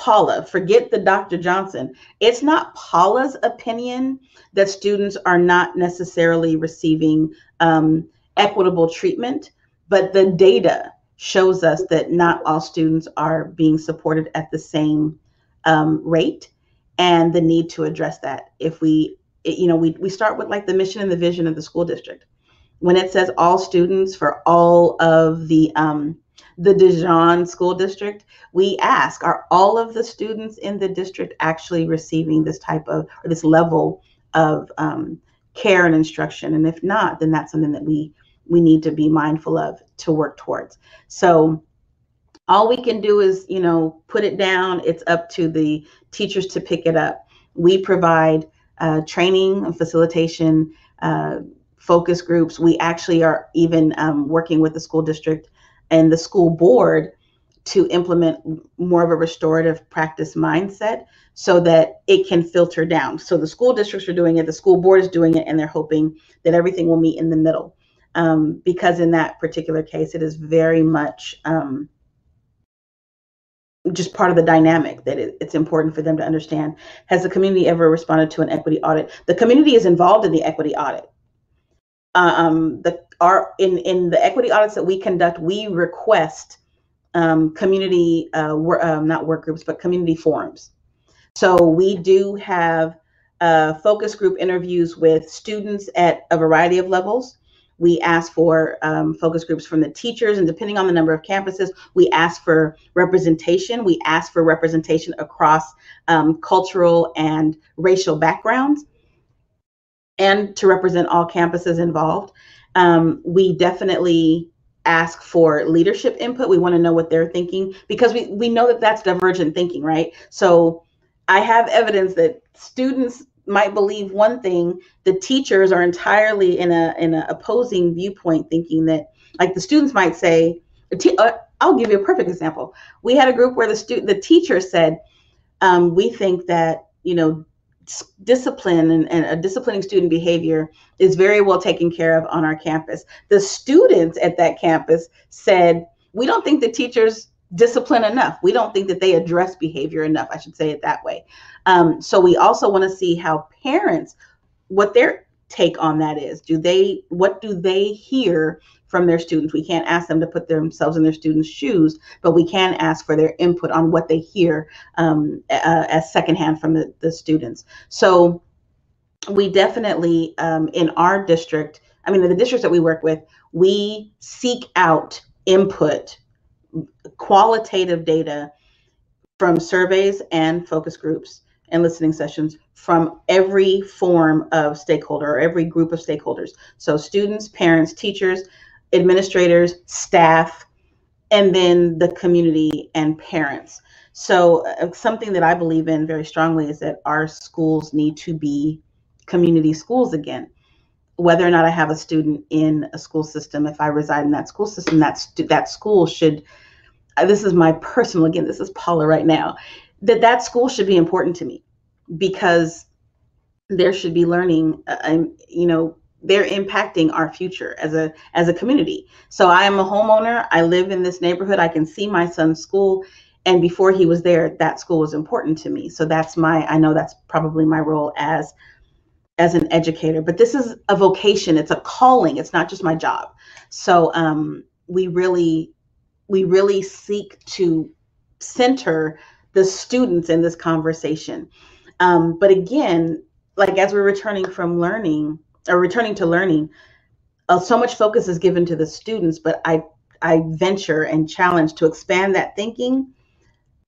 Speaker 1: Paula, forget the Dr. Johnson. It's not Paula's opinion that students are not necessarily receiving um, equitable treatment, but the data shows us that not all students are being supported at the same um, rate and the need to address that. If we, you know, we, we start with like the mission and the vision of the school district. When it says all students for all of the um, the Dijon School District, we ask, are all of the students in the district actually receiving this type of, or this level of um, care and instruction? And if not, then that's something that we we need to be mindful of to work towards. So all we can do is, you know, put it down. It's up to the teachers to pick it up. We provide uh, training and facilitation, uh, focus groups. We actually are even um, working with the school district and the school board to implement more of a restorative practice mindset so that it can filter down. So the school districts are doing it, the school board is doing it, and they're hoping that everything will meet in the middle. Um, because in that particular case, it is very much um, just part of the dynamic that it, it's important for them to understand. Has the community ever responded to an equity audit? The community is involved in the equity audit. Uh, um, the our in in the equity audits that we conduct, we request um, community uh, wor- um, not work groups, but community forums. So we do have uh, focus group interviews with students at a variety of levels. We ask for um, focus groups from the teachers, and depending on the number of campuses, we ask for representation. We ask for representation across um, cultural and racial backgrounds and to represent all campuses involved. Um, we definitely ask for leadership input. We want to know what they're thinking because we, we know that that's divergent thinking, right? So I have evidence that students might believe one thing, the teachers are entirely in a in an opposing viewpoint, thinking that like the students might say, uh, I'll give you a perfect example. We had a group where the student the teacher said, um, we think that you know discipline and, and, a disciplining student behavior is very well taken care of on our campus. The students at that campus said, we don't think the teachers discipline enough. We don't think that they address behavior enough. I should say it that way. Um, so we also want to see how parents, what their take on that is. Do they, what do they hear from their students. We can't ask them to put themselves in their students' shoes, but we can ask for their input on what they hear um, uh, as secondhand from the, the students. So we definitely, um, in our district, I mean, in the districts that we work with, we seek out input, qualitative data from surveys and focus groups and listening sessions from every form of stakeholder or every group of stakeholders. So students, parents, teachers, administrators, staff, and then the community and parents. So, uh, something that I believe in very strongly is that our schools need to be community schools again. Whether or not I have a student in a school system, if I reside in that school system, that, stu- that school should, uh, this is my personal, again, this is Paula right now, that that school should be important to me because there should be learning, uh, you know, they're impacting our future as a as a community. So I am a homeowner. I live in this neighborhood. I can see my son's school and before he was there that school was important to me. So that's my I know that's probably my role as as an educator, but this is a vocation. It's a calling. It's not just my job. So um we really we really seek to center the students in this conversation. Um, but again, like as we're returning from learning, or returning to learning, uh, so much focus is given to the students, but I I venture and challenge to expand that thinking.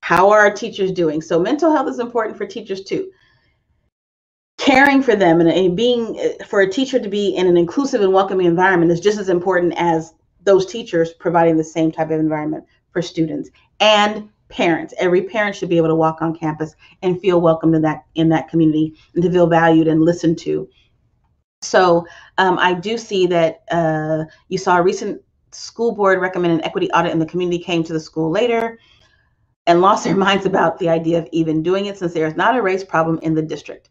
Speaker 1: How are our teachers doing? So mental health is important for teachers too. Caring for them and, and being uh, for a teacher to be in an inclusive and welcoming environment is just as important as those teachers providing the same type of environment for students and parents. Every parent should be able to walk on campus and feel welcome in that in that community and to feel valued and listened to So um, I do see that uh, you saw a recent school board recommend an equity audit and the community came to the school later and lost their minds about the idea of even doing it since there is not a race problem in the district.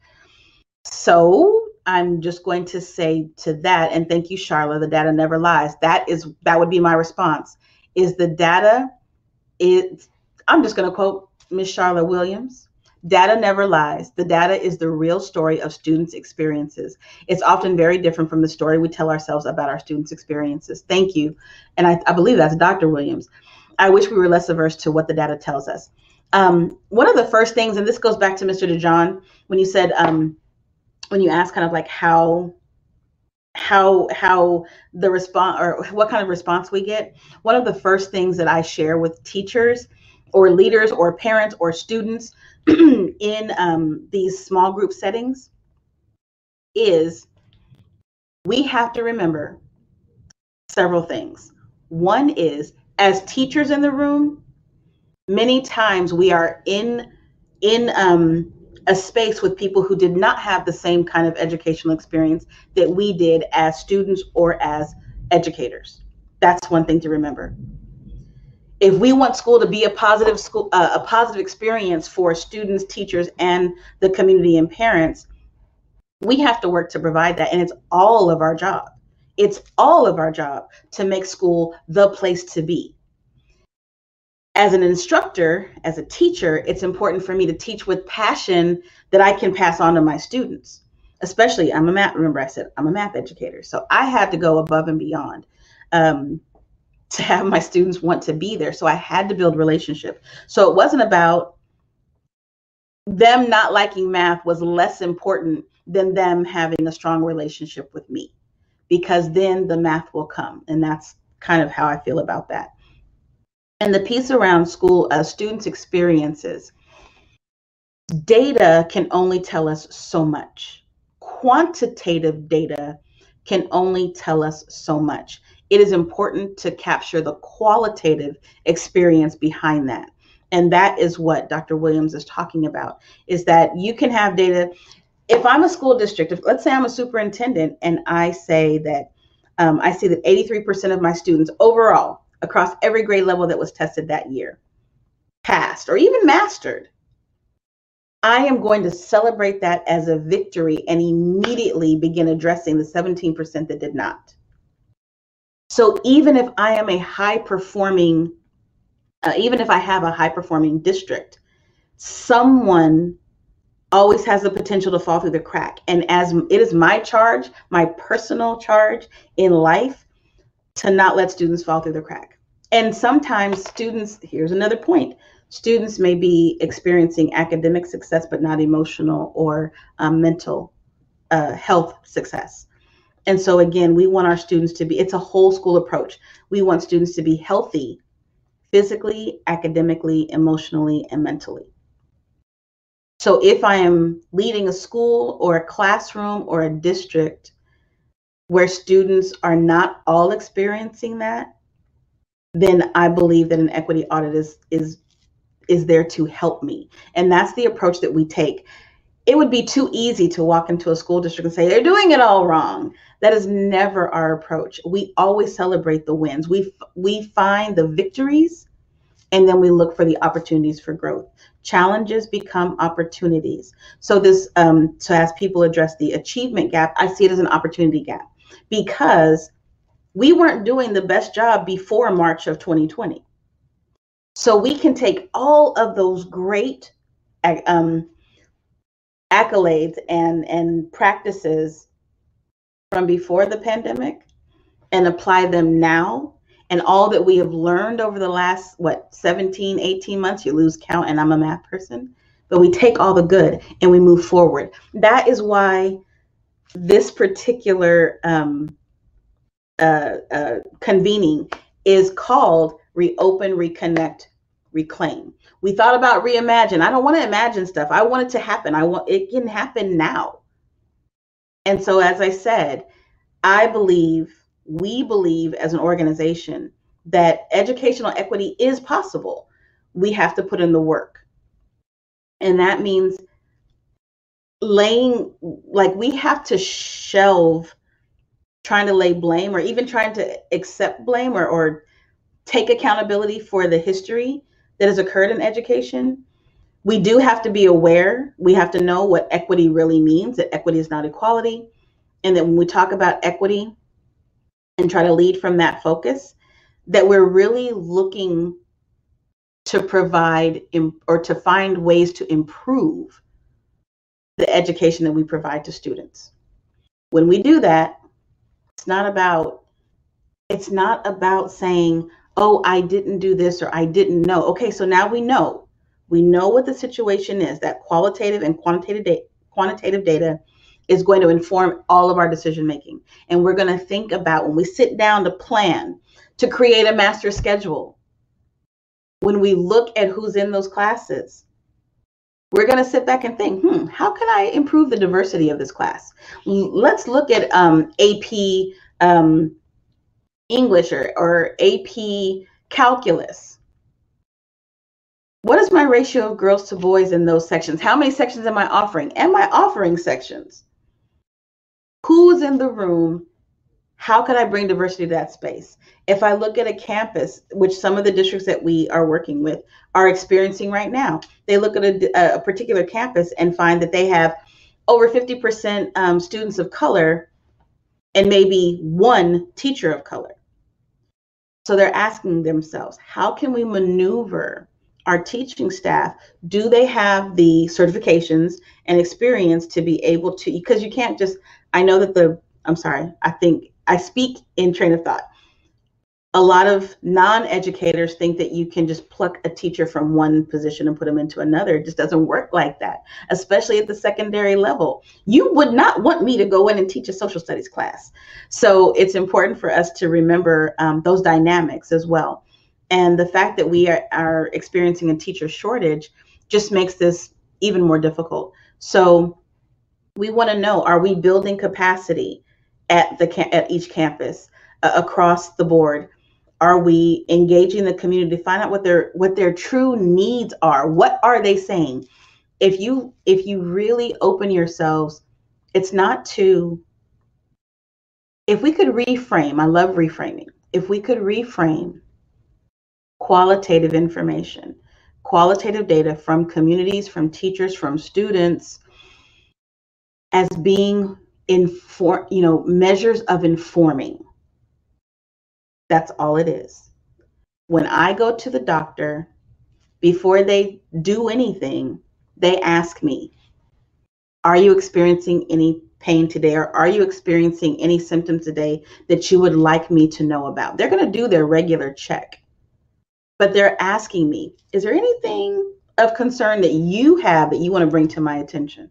Speaker 1: So I'm just going to say to that, and thank you, Charla, the data never lies. That is that would be my response. Is the data is I'm just gonna quote Miss Charla Williams. Data never lies. The data is the real story of students' experiences. It's often very different from the story we tell ourselves about our students' experiences. Thank you. And I, I believe that's Dr. Williams. I wish we were less averse to what the data tells us. Um, one of the first things, and this goes back to Mr. DeJohn, when you said, um, when you asked kind of like how how how the response or what kind of response we get one of the first things that i share with teachers or leaders or parents or students in um, these small group settings is we have to remember several things one is as teachers in the room many times we are in in um, a space with people who did not have the same kind of educational experience that we did as students or as educators. That's one thing to remember. If we want school to be a positive school, uh, a positive experience for students, teachers, and the community and parents, we have to work to provide that, and it's all of our job. It's all of our job to make school the place to be as an instructor, as a teacher, it's important for me to teach with passion that I can pass on to my students. Especially, I'm a math. Remember, I said I'm a math educator, so I had to go above and beyond um, to have my students want to be there. So I had to build relationship. So it wasn't about them not liking math was less important than them having a strong relationship with me, because then the math will come, and that's kind of how I feel about that. And the piece around school uh, students' experiences, data can only tell us so much. Quantitative data can only tell us so much. It is important to capture the qualitative experience behind that. And that is what Dr. Williams is talking about, is that you can have data. If I'm a school district, if let's say I'm a superintendent and I say that um, I see that 83% of my students overall across every grade level that was tested that year passed or even mastered. I am going to celebrate that as a victory and immediately begin addressing the 17% that did not. So even if I am a high performing, uh, even if I have a high performing district, someone always has the potential to fall through the crack. And as it is my charge, my personal charge in life to not let students fall through the crack. And sometimes students, here's another point students may be experiencing academic success, but not emotional or um, mental uh, health success. And so, again, we want our students to be, it's a whole school approach. We want students to be healthy physically, academically, emotionally, and mentally. So, if I am leading a school or a classroom or a district where students are not all experiencing that, then I believe that an equity audit is is is there to help me. And that's the approach that we take. It would be too easy to walk into a school district and say they're doing it all wrong. That is never our approach. We always celebrate the wins. We we find the victories and then we look for the opportunities for growth. Challenges become opportunities. So this um, so as people address the achievement gap, I see it as an opportunity gap because we weren't doing the best job before March of 2020. So we can take all of those great um, accolades and, and practices from before the pandemic and apply them now. And all that we have learned over the last, what, 17, 18 months, you lose count, and I'm a math person, but we take all the good and we move forward. That is why this particular um, uh, uh, convening is called Reopen, Reconnect, Reclaim. We thought about reimagine. I don't want to imagine stuff. I want it to happen. I want it can happen now. And so, as I said, I believe, we believe as an organization that educational equity is possible. We have to put in the work. And that means laying like we have to shelve trying to lay blame or even trying to accept blame or, or take accountability for the history that has occurred in education we do have to be aware we have to know what equity really means that equity is not equality and that when we talk about equity and try to lead from that focus that we're really looking to provide or to find ways to improve the education that we provide to students. When we do that, it's not about it's not about saying, "Oh, I didn't do this or I didn't know." Okay, so now we know. We know what the situation is. That qualitative and quantitative data, quantitative data is going to inform all of our decision making. And we're going to think about when we sit down to plan to create a master schedule. When we look at who's in those classes, we're going to sit back and think, hmm, how can I improve the diversity of this class? Let's look at um, AP um, English or, or AP Calculus. What is my ratio of girls to boys in those sections? How many sections am I offering? Am I offering sections? Who's in the room? How can I bring diversity to that space? If I look at a campus, which some of the districts that we are working with are experiencing right now, they look at a, a particular campus and find that they have over 50% um, students of color and maybe one teacher of color. So they're asking themselves, how can we maneuver our teaching staff? Do they have the certifications and experience to be able to? Because you can't just, I know that the, I'm sorry, I think I speak in train of thought. A lot of non educators think that you can just pluck a teacher from one position and put them into another. It just doesn't work like that, especially at the secondary level. You would not want me to go in and teach a social studies class. So it's important for us to remember um, those dynamics as well. And the fact that we are, are experiencing a teacher shortage just makes this even more difficult. So we want to know are we building capacity at the at each campus uh, across the board? Are we engaging the community to find out what their what their true needs are? What are they saying? If you if you really open yourselves, it's not to if we could reframe, I love reframing. If we could reframe qualitative information, qualitative data from communities, from teachers, from students as being inform, you know, measures of informing. That's all it is. When I go to the doctor, before they do anything, they ask me, Are you experiencing any pain today? Or are you experiencing any symptoms today that you would like me to know about? They're going to do their regular check, but they're asking me, Is there anything of concern that you have that you want to bring to my attention?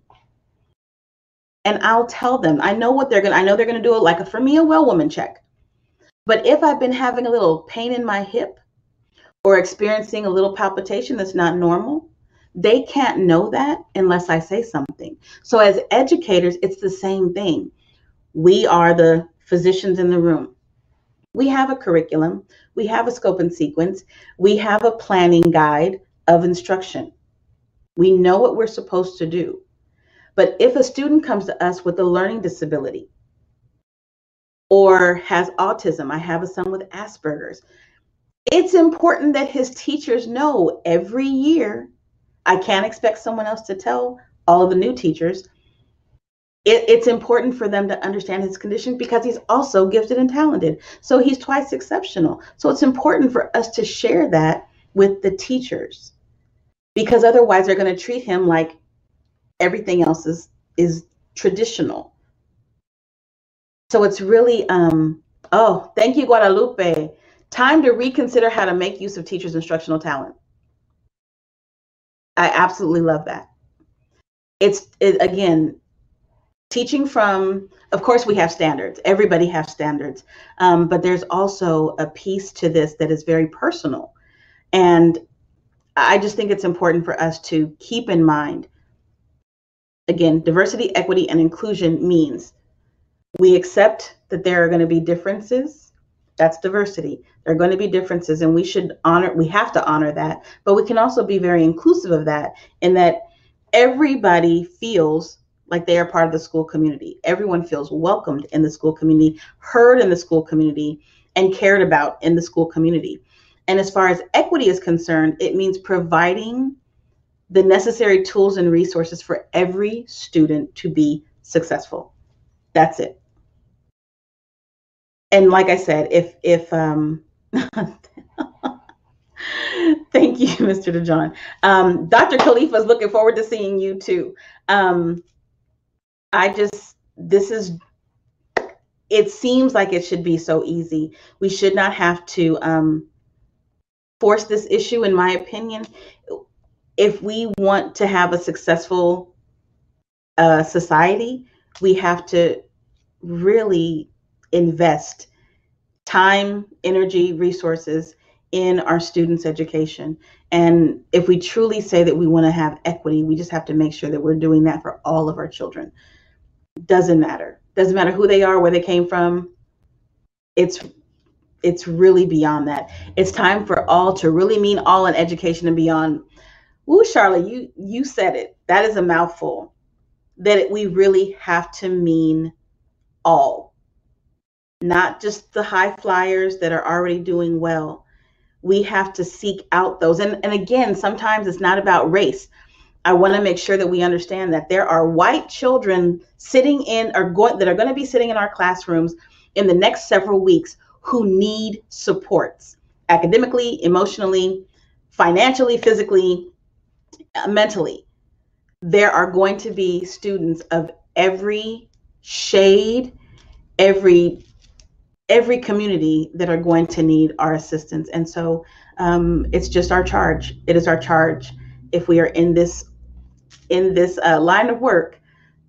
Speaker 1: and I'll tell them. I know what they're gonna. I know they're gonna do it like a for me a well woman check. But if I've been having a little pain in my hip or experiencing a little palpitation that's not normal, they can't know that unless I say something. So as educators, it's the same thing. We are the physicians in the room. We have a curriculum, we have a scope and sequence, we have a planning guide of instruction. We know what we're supposed to do. But if a student comes to us with a learning disability or has autism, I have a son with Asperger's, it's important that his teachers know every year. I can't expect someone else to tell all of the new teachers. It, it's important for them to understand his condition because he's also gifted and talented. So he's twice exceptional. So it's important for us to share that with the teachers because otherwise they're going to treat him like everything else is is traditional. So it's really um oh, thank you Guadalupe. Time to reconsider how to make use of teachers' instructional talent. I absolutely love that. It's it, again teaching from of course we have standards everybody has standards um, but there's also a piece to this that is very personal and i just think it's important for us to keep in mind Again, diversity, equity, and inclusion means we accept that there are going to be differences. That's diversity. There are going to be differences, and we should honor, we have to honor that. But we can also be very inclusive of that in that everybody feels like they are part of the school community. Everyone feels welcomed in the school community, heard in the school community, and cared about in the school community. And as far as equity is concerned, it means providing the necessary tools and resources for every student to be successful. That's it. And like I said, if if um Thank you, Mr. DeJohn. Um, Dr. Khalifa is looking forward to seeing you too. Um, I just, this is, it seems like it should be so easy. We should not have to um, force this issue, in my opinion. If we want to have a successful uh, society, we have to really invest time, energy, resources in our students' education. And if we truly say that we want to have equity, we just have to make sure that we're doing that for all of our children. Doesn't matter. Doesn't matter who they are, where they came from. It's it's really beyond that. It's time for all to really mean all in education and beyond. Woo, Charlotte, you you said it. That is a mouthful. That we really have to mean all, not just the high flyers that are already doing well, we have to seek out those. And, and again, sometimes it's not about race. I want to make sure that we understand that there are white children sitting in or going that are going to be sitting in our classrooms in the next several weeks who need supports academically, emotionally, financially, physically, mentally. There are going to be students of every shade, every every community that are going to need our assistance. And so um, it's just our charge. It is our charge if we are in this in this uh, line of work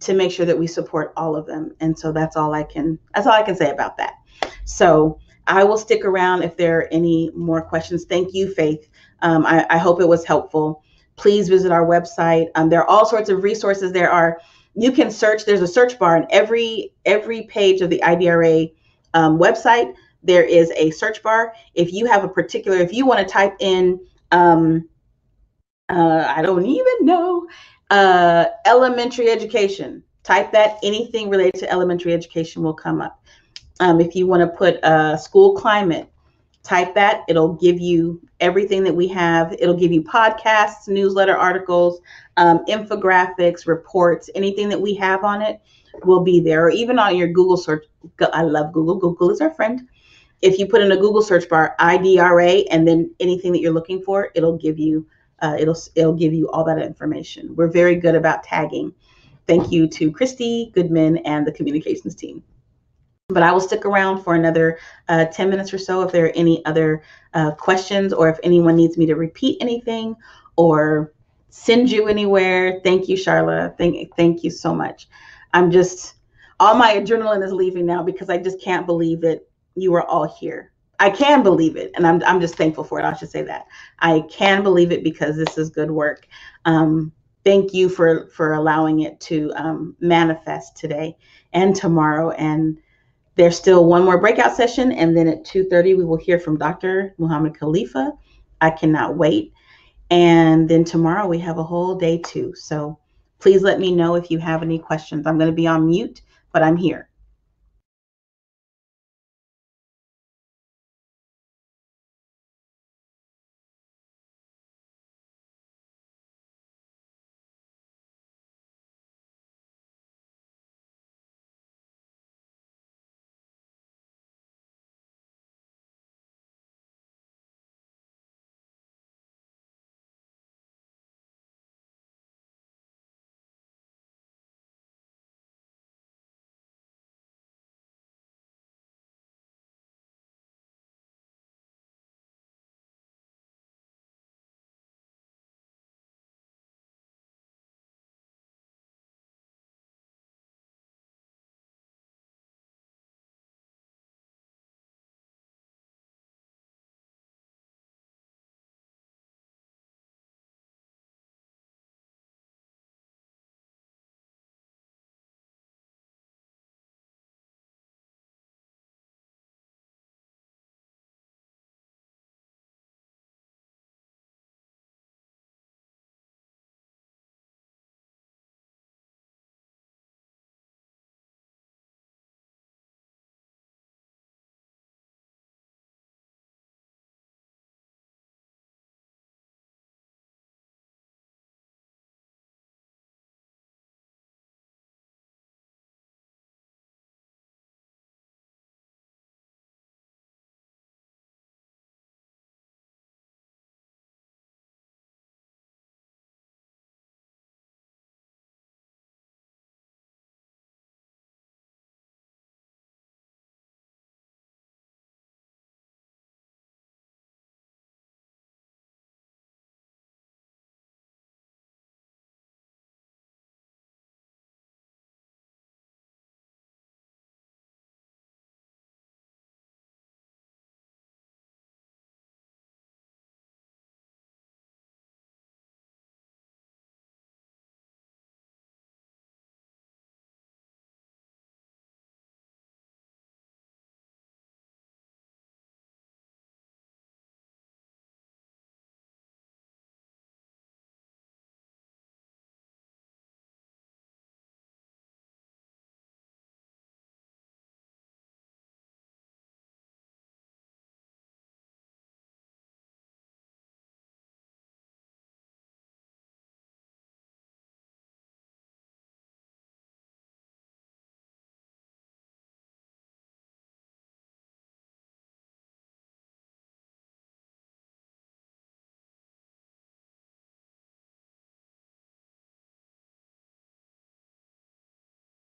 Speaker 1: to make sure that we support all of them. And so that's all I can that's all I can say about that. So I will stick around if there are any more questions. Thank you, Faith. Um, I, I, hope it was helpful. Please visit our website. Um, there are all sorts of resources. There are you can search. There's a search bar in every every page of the IDRA um, website, there is a search bar. If you have a particular, if you want to type in, um, uh, I don't even know, uh, elementary education, type that. Anything related to elementary education will come up. Um, if you want to put uh, school climate, type that. It'll give you everything that we have. It'll give you podcasts, newsletter articles, um, infographics, reports, anything that we have on it will be there, or even on your Google search. I love Google. Google is our friend. If you put in a Google search bar IDRA and then anything that you're looking for, it'll give you uh, it'll it'll give you all that information. We're very good about tagging. Thank you to Christie Goodman and the communications team. But I will stick around for another uh, 10 minutes or so if there are any other uh, questions or if anyone needs me to repeat anything or send you anywhere. Thank you, Charla. Thank, thank you so much. I'm just, all my adrenaline is leaving now because I just can't believe it. you are all here. I can believe it, and I'm I'm just thankful for it. I should say that I can believe it because this is good work. Um, thank you for for allowing it to um, manifest today and tomorrow. And there's still one more breakout session, and then at 2:30 we will hear from Dr. Muhammad Khalifa. I cannot wait. And then tomorrow we have a whole day too. So Please let me know if you have any questions. I'm going to be on mute, but I'm here.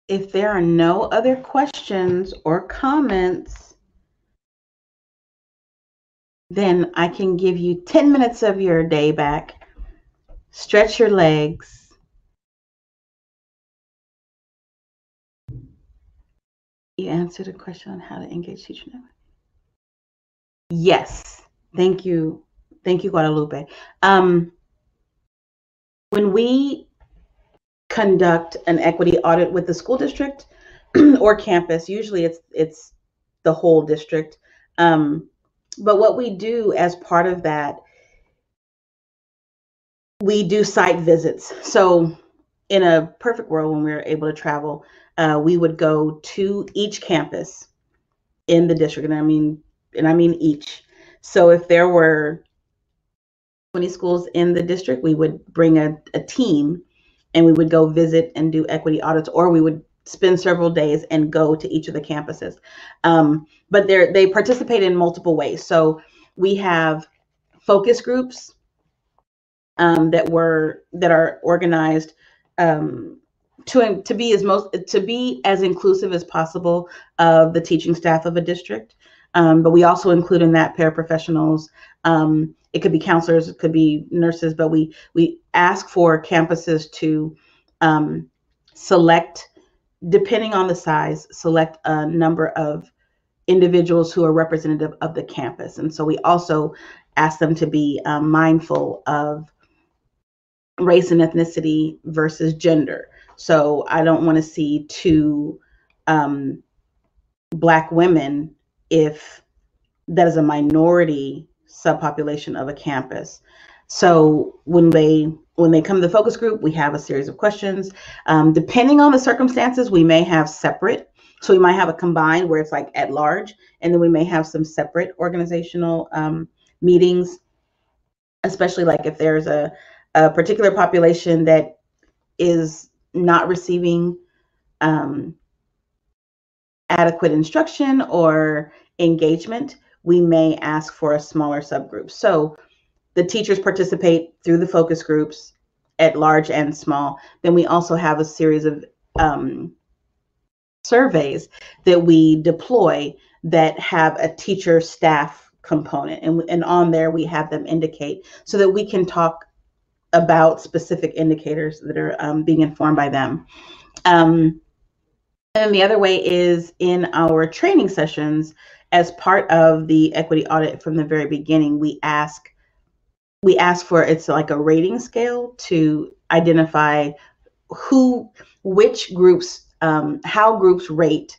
Speaker 1: If there are no other questions or comments, then I can give you 10 minutes of your day back. Stretch your legs. You answered a question on how to engage teacher network. Yes. Thank you. Thank you, Guadalupe. Um, when we conduct an equity audit with the school district or campus, usually it's it's the whole district. Um, but what we do as part of that, we do site visits. So in a perfect world, when we were able to travel, uh, we would go to each campus in the district, and I mean, and I mean each. So if there were 20 schools in the district, we would bring a, a team and we would go visit and do equity audits, or we would spend several days and go to each of the campuses. Um, but they they participate in multiple ways. So we have focus groups um, that were that are organized um, to to be as most to be as inclusive as possible of the teaching staff of a district. Um, but we also include in that paraprofessionals. Um, it could be counselors, it could be nurses, but we we ask for campuses to um, select, depending on the size, select a number of individuals who are representative of the campus. And so we also ask them to be um, mindful of race and ethnicity versus gender. So I don't want to see two um, black women if that is a minority subpopulation of a campus. So when they when they come to the focus group, we have a series of questions. Um, depending on the circumstances, we may have separate. So we might have a combined where it's like at large, and then we may have some separate organizational um, meetings, especially like if there's a, a particular population that is not receiving um, adequate instruction or engagement, we may ask for a smaller subgroup. So the teachers participate through the focus groups at large and small. Then we also have a series of um, surveys that we deploy that have a teacher staff component. And, and on there, we have them indicate so that we can talk about specific indicators that are um, being informed by them. Um, and the other way is in our training sessions, as part of the equity audit from the very beginning, we ask we ask for it's like a rating scale to identify who which groups um, how groups rate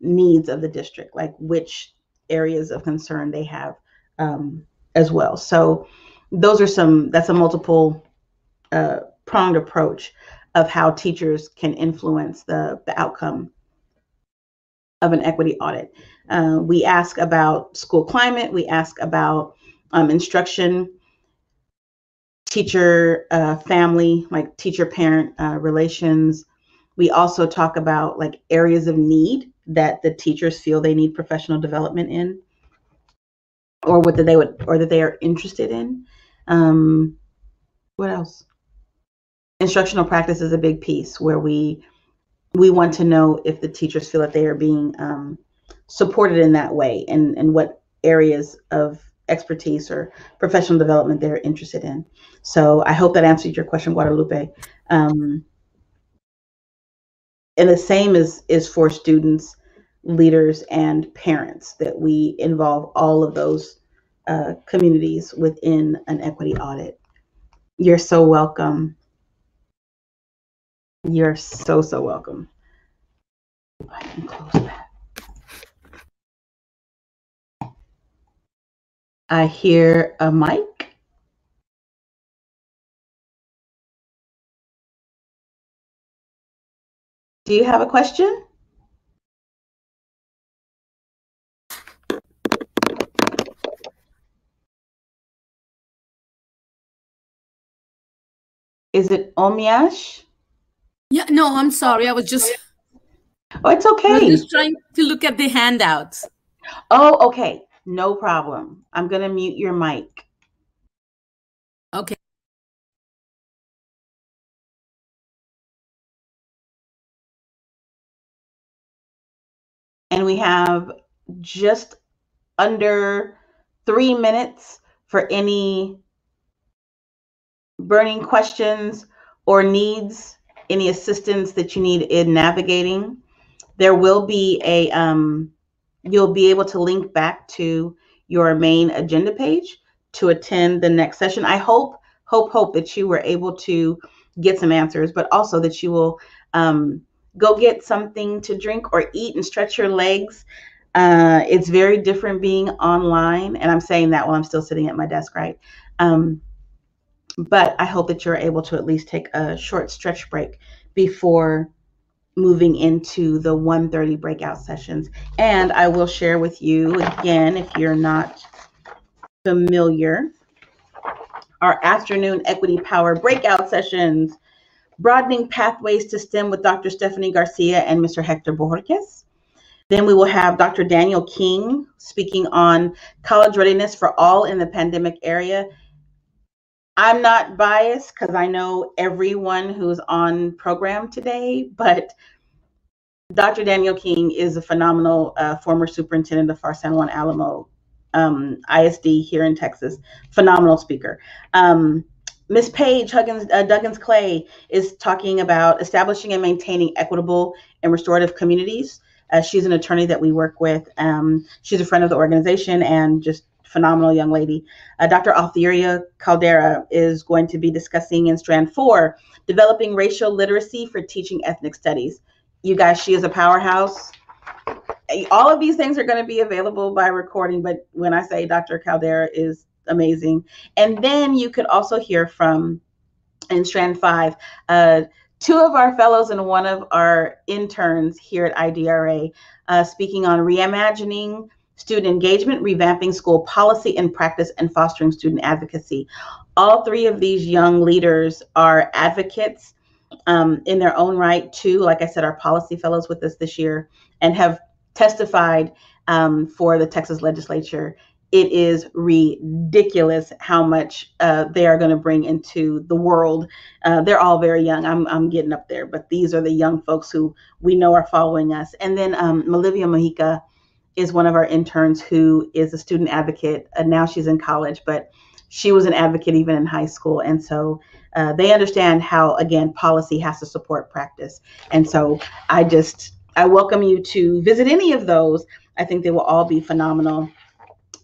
Speaker 1: needs of the district like which areas of concern they have um, as well. So those are some that's a multiple uh, pronged approach of how teachers can influence the the outcome of an equity audit uh, we ask about school climate we ask about um, instruction teacher uh, family, like teacher parent uh, relations. We also talk about like areas of need that the teachers feel they need professional development in, or what they would, or that they are interested in. Um, what else? Instructional practice is a big piece where we we want to know if the teachers feel that they are being um, supported in that way, and and what areas of expertise or professional development they're interested in. So I hope that answered your question, Guadalupe. Um, and the same is is for students, leaders, and parents that we involve all of those uh, communities within an equity audit. You're so welcome. You're so so welcome. I can close that. I hear a mic. Do you have a question? Is it Omiash?
Speaker 4: Yeah, no, I'm sorry. I was just,
Speaker 1: Oh, it's okay.
Speaker 4: I was just trying to look at the handouts.
Speaker 1: Oh, okay. No problem. I'm going to mute your mic.
Speaker 4: Okay.
Speaker 1: And we have just under three minutes for any burning questions or needs, any assistance that you need in navigating. There will be a, um, you'll be able to link back to your main agenda page to attend the next session. I hope, hope, hope that you were able to get some answers, but also that you will um, go get something to drink or eat and stretch your legs. Uh, it's very different being online, and I'm saying that while I'm still sitting at my desk, right? Um, but I hope that you're able to at least take a short stretch break before moving into the 1:30 breakout sessions. And I will share with you again, if you're not familiar, our afternoon equity power breakout sessions, broadening pathways to STEM with Dr. Stephanie Garcia and Mr. Hector Bojorquez. Then we will have Dr. Daniel King speaking on college readiness for all in the pandemic area. I'm not biased because I know everyone who's on program today, but Dr. Daniel King is a phenomenal uh, former superintendent of our San Juan Alamo um, ISD here in Texas. Phenomenal speaker. Um, Miss Paige Huggins, uh, Duggins Clay is talking about establishing and maintaining equitable and restorative communities. Uh, she's an attorney that we work with. Um, she's a friend of the organization and just phenomenal young lady. Uh, Dr. Altheria Caldera is going to be discussing in Strand 4, developing racial literacy for teaching ethnic studies. You guys, she is a powerhouse. All of these things are going to be available by recording, but when I say Dr. Caldera is amazing. And then you could also hear from, in Strand 5, uh, two of our fellows and one of our interns here at IDRA uh, speaking on reimagining student engagement, revamping school policy and practice, and fostering student advocacy. All three of these young leaders are advocates um, in their own right, too. Like I said, our policy fellows with us this year and have testified um, for the Texas legislature. It is ridiculous how much uh, they are going to bring into the world. Uh, they're all very young. I'm, I'm getting up there, but these are the young folks who we know are following us. And then um, Malivia Mojica is one of our interns who is a student advocate. Uh, now she's in college, but she was an advocate even in high school. And so uh, they understand how, again, policy has to support practice. And so I just, I welcome you to visit any of those. I think they will all be phenomenal.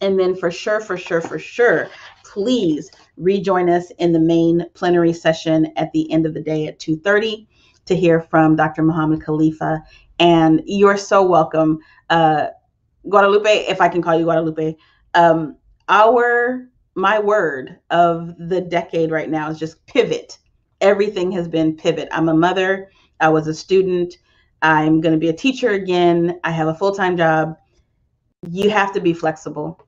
Speaker 1: And then for sure, for sure, for sure, please rejoin us in the main plenary session at the end of the day at 2.30 to hear from Dr. Muhammad Khalifa. And you're so welcome. Uh, Guadalupe, if I can call you Guadalupe, um, our my word of the decade right now is just pivot. Everything has been pivot. I'm a mother. I was a student. I'm going to be a teacher again. I have a full time job. You have to be flexible.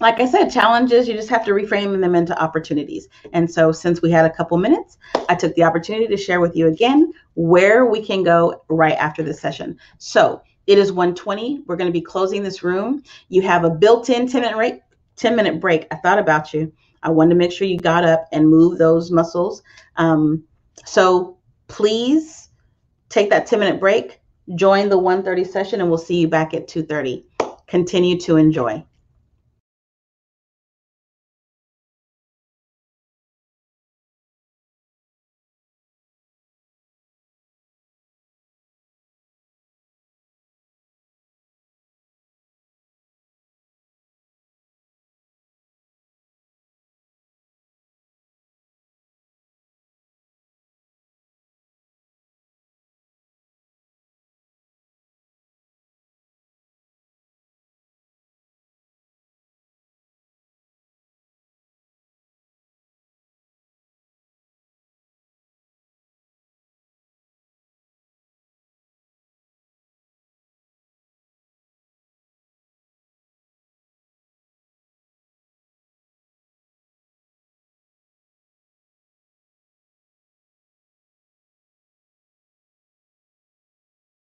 Speaker 1: Like I said, challenges, you just have to reframe them into opportunities. And so, since we had a couple minutes, I took the opportunity to share with you again where we can go right after this session. So, it is 120. We're going to be closing this room. You have a built-in 10 minute break. 10 minute break. I thought about you. I wanted to make sure you got up and move those muscles. Um, so please take that 10 minute break, join the 1:30 session, and we'll see you back at 2:30. Continue to enjoy.